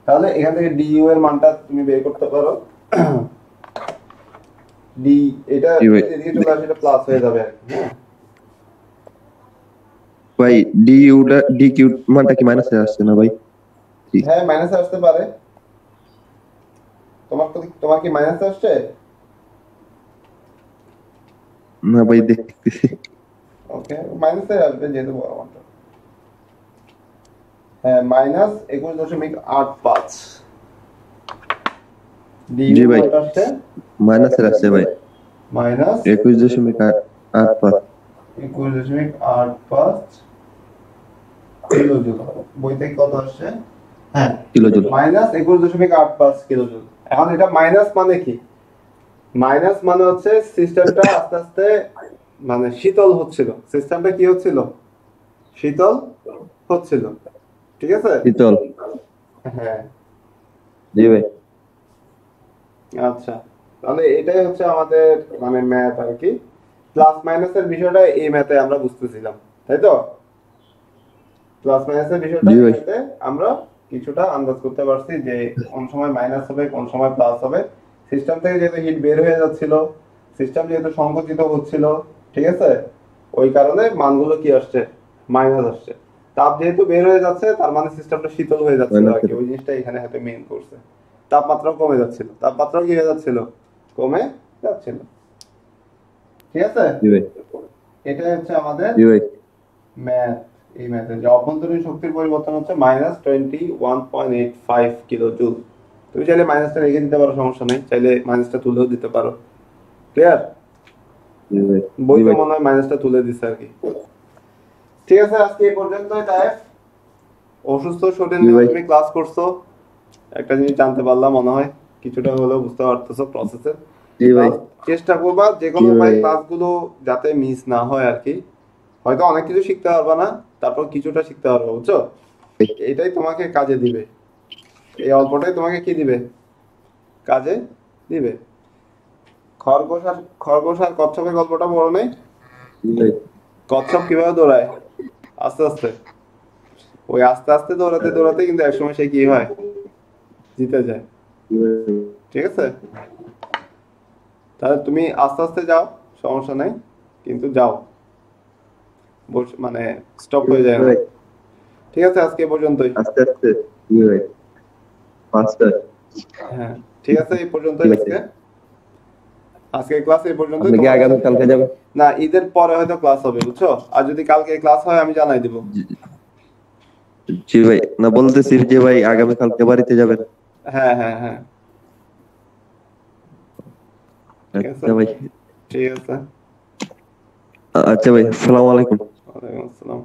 S2: তাহলে এখান থেকে ডিইউ এর মানটা তুমি বের করতে পারো। ডি এটা এদিকে চলে আসলে এটা প্লাস হয়ে যাবে আর কি, হ্যাঁ?
S3: ভাই ডি ইউটা ডি কিউ মানটা কি মাইনাসে আসছে না ভাই?
S2: হ্যাঁ মাইনাসে আসতে পারে। তোমার তো তোমার কি মাইনাসে আসছে?
S3: না ভাই দেখতেছি।
S2: ওকে মাইনাসে আসবে যেহেতু বড় মানটা। হ্যাঁ মাইনাস একুশ দশমিক আট পাঁচ।
S3: জি ভাই। মাইনাসে আসছে। ভাই।
S2: মাইনাস
S3: একুশ দশমিক আট আট পাঁচ।
S2: একুশ দশমিক আট পাঁচ কিলো জুল বইতে কত আসছে? হ্যাঁ
S3: কিলো জুল
S2: মাইনাস একুশ দশমিক আট পাঁচ কিলো জুল এখন এটা মাইনাস মানে কি? মাইনাস মানে হচ্ছে সিস্টেমটা আস্তে আস্তে মানে শীতল হচ্ছিল। সিস্টেমটা কি হচ্ছিল? শীতল হচ্ছিল। ঠিক আছে?
S3: শীতল।
S2: হ্যাঁ।
S3: জি ভাই।
S2: আচ্ছা। তাহলে এটাই হচ্ছে আমাদের মানে ম্যাথ আর কি। প্লাস মাইনাসের বিষয়টা এই ম্যাথে আমরা বুঝতেছিলাম তাই তো? প্লাস মাইনাসের বিষয়টা আমরা কিছুটা আন্দাজ করতে পারছি যে কোন সময় মাইনাস হবে কোন সময় প্লাস হবে। সিস্টেম থেকে যেহেতু হিট বের হয়ে যাচ্ছিল সিস্টেম যেহেতু সংকুচিত হচ্ছিল ঠিক আছে? ওই কারণে মানগুলো কি আসছে? মাইনাস আসছে। তাপ যেহেতু বের হয়ে যাচ্ছে তার মানে সিস্টেমটা শীতল হয়ে যাচ্ছিল আর কি ওই জিনিসটা এখানে হয়তো মেইন করছে। তাপমাত্রাও কমে যাচ্ছিল। তাপমাত্রাও কি হয়ে যাচ্ছিল? কমে যাচ্ছিল। ঠিক আছে? এটাই হচ্ছে আমাদের ম্যাথ। এই ম্যাথে যে অভ্যন্তরীণ শক্তির পরিবর্তন হচ্ছে minus twenty one point eight five kilo joule. তুমি চাইলে মাইনাসটা রেখে দিতে পারো সমস্যা নেই। চাইলে মাইনাসটা তুলেও দিতে পারো। ক্লিয়ার বইতে মনে হয় মাইনাসটা তুলে দিচ্ছে আর কি। ঠিক আছে আজকে এই পর্যন্তই তাই অসুস্থ শরীর নিয়ে তুমি ক্লাস করছ। একটা জিনিস জানতে পারলাম মনে হয়। কিছুটা হলেও বুঝতে পারতেছো প্রসেসের
S3: জি ভাই।
S2: চেষ্টা করবা যে কোনো উপায়ে ক্লাসগুলো যাতে মিস না হয় আর কি। হয়তো অনেক কিছু শিখতে পারবা না তারপর কিছুটা শিখতে পারবা বুঝছ? এটাই তোমাকে কাজে দিবে। এই অল্পটাই তোমাকে কি দিবে? কাজে দিবে। খরগোশ আর খরগোশ আর কচ্ছপের গল্পটা বড় নেই? কচ্ছপ কীভাবে দৌড়ায়? আস্তে আস্তে। ওই আস্তে আস্তে দৌড়াতে দৌড়াতে কিন্তু একসময় সে কি হয়? জিতে যায়। ঠিক আছে? তাহলে তুমি আস্তে আস্তে যাও সমস্যা নাই কিন্তু যাও। মানে স্টপ হয়ে যায় ঠিক আছে আজকে পর্যন্তই।
S3: আস্তে আস্তে
S2: হ্যাঁ ঠিক আছে এই পর্যন্তই আজকে। আজকে ক্লাস এই
S3: কি আগামী কালকে যাবেন?
S2: না ঈদের পরে হয়তো ক্লাস হবে বুঝছ? আর যদি কালকে ক্লাস হয় আমি জানাই দিব।
S3: জি ভাই না বলতেছি যে ভাই আগামী কালকে বাড়িতে যাবেন।
S2: হ্যাঁ হ্যাঁ হ্যাঁ ঠিক আছে।
S3: আচ্ছা ভাই
S2: ঠিক আছে
S3: আচ্ছা ভাই আসসালামু আলাইকুম
S2: ওয়ালাইকুম আসসালাম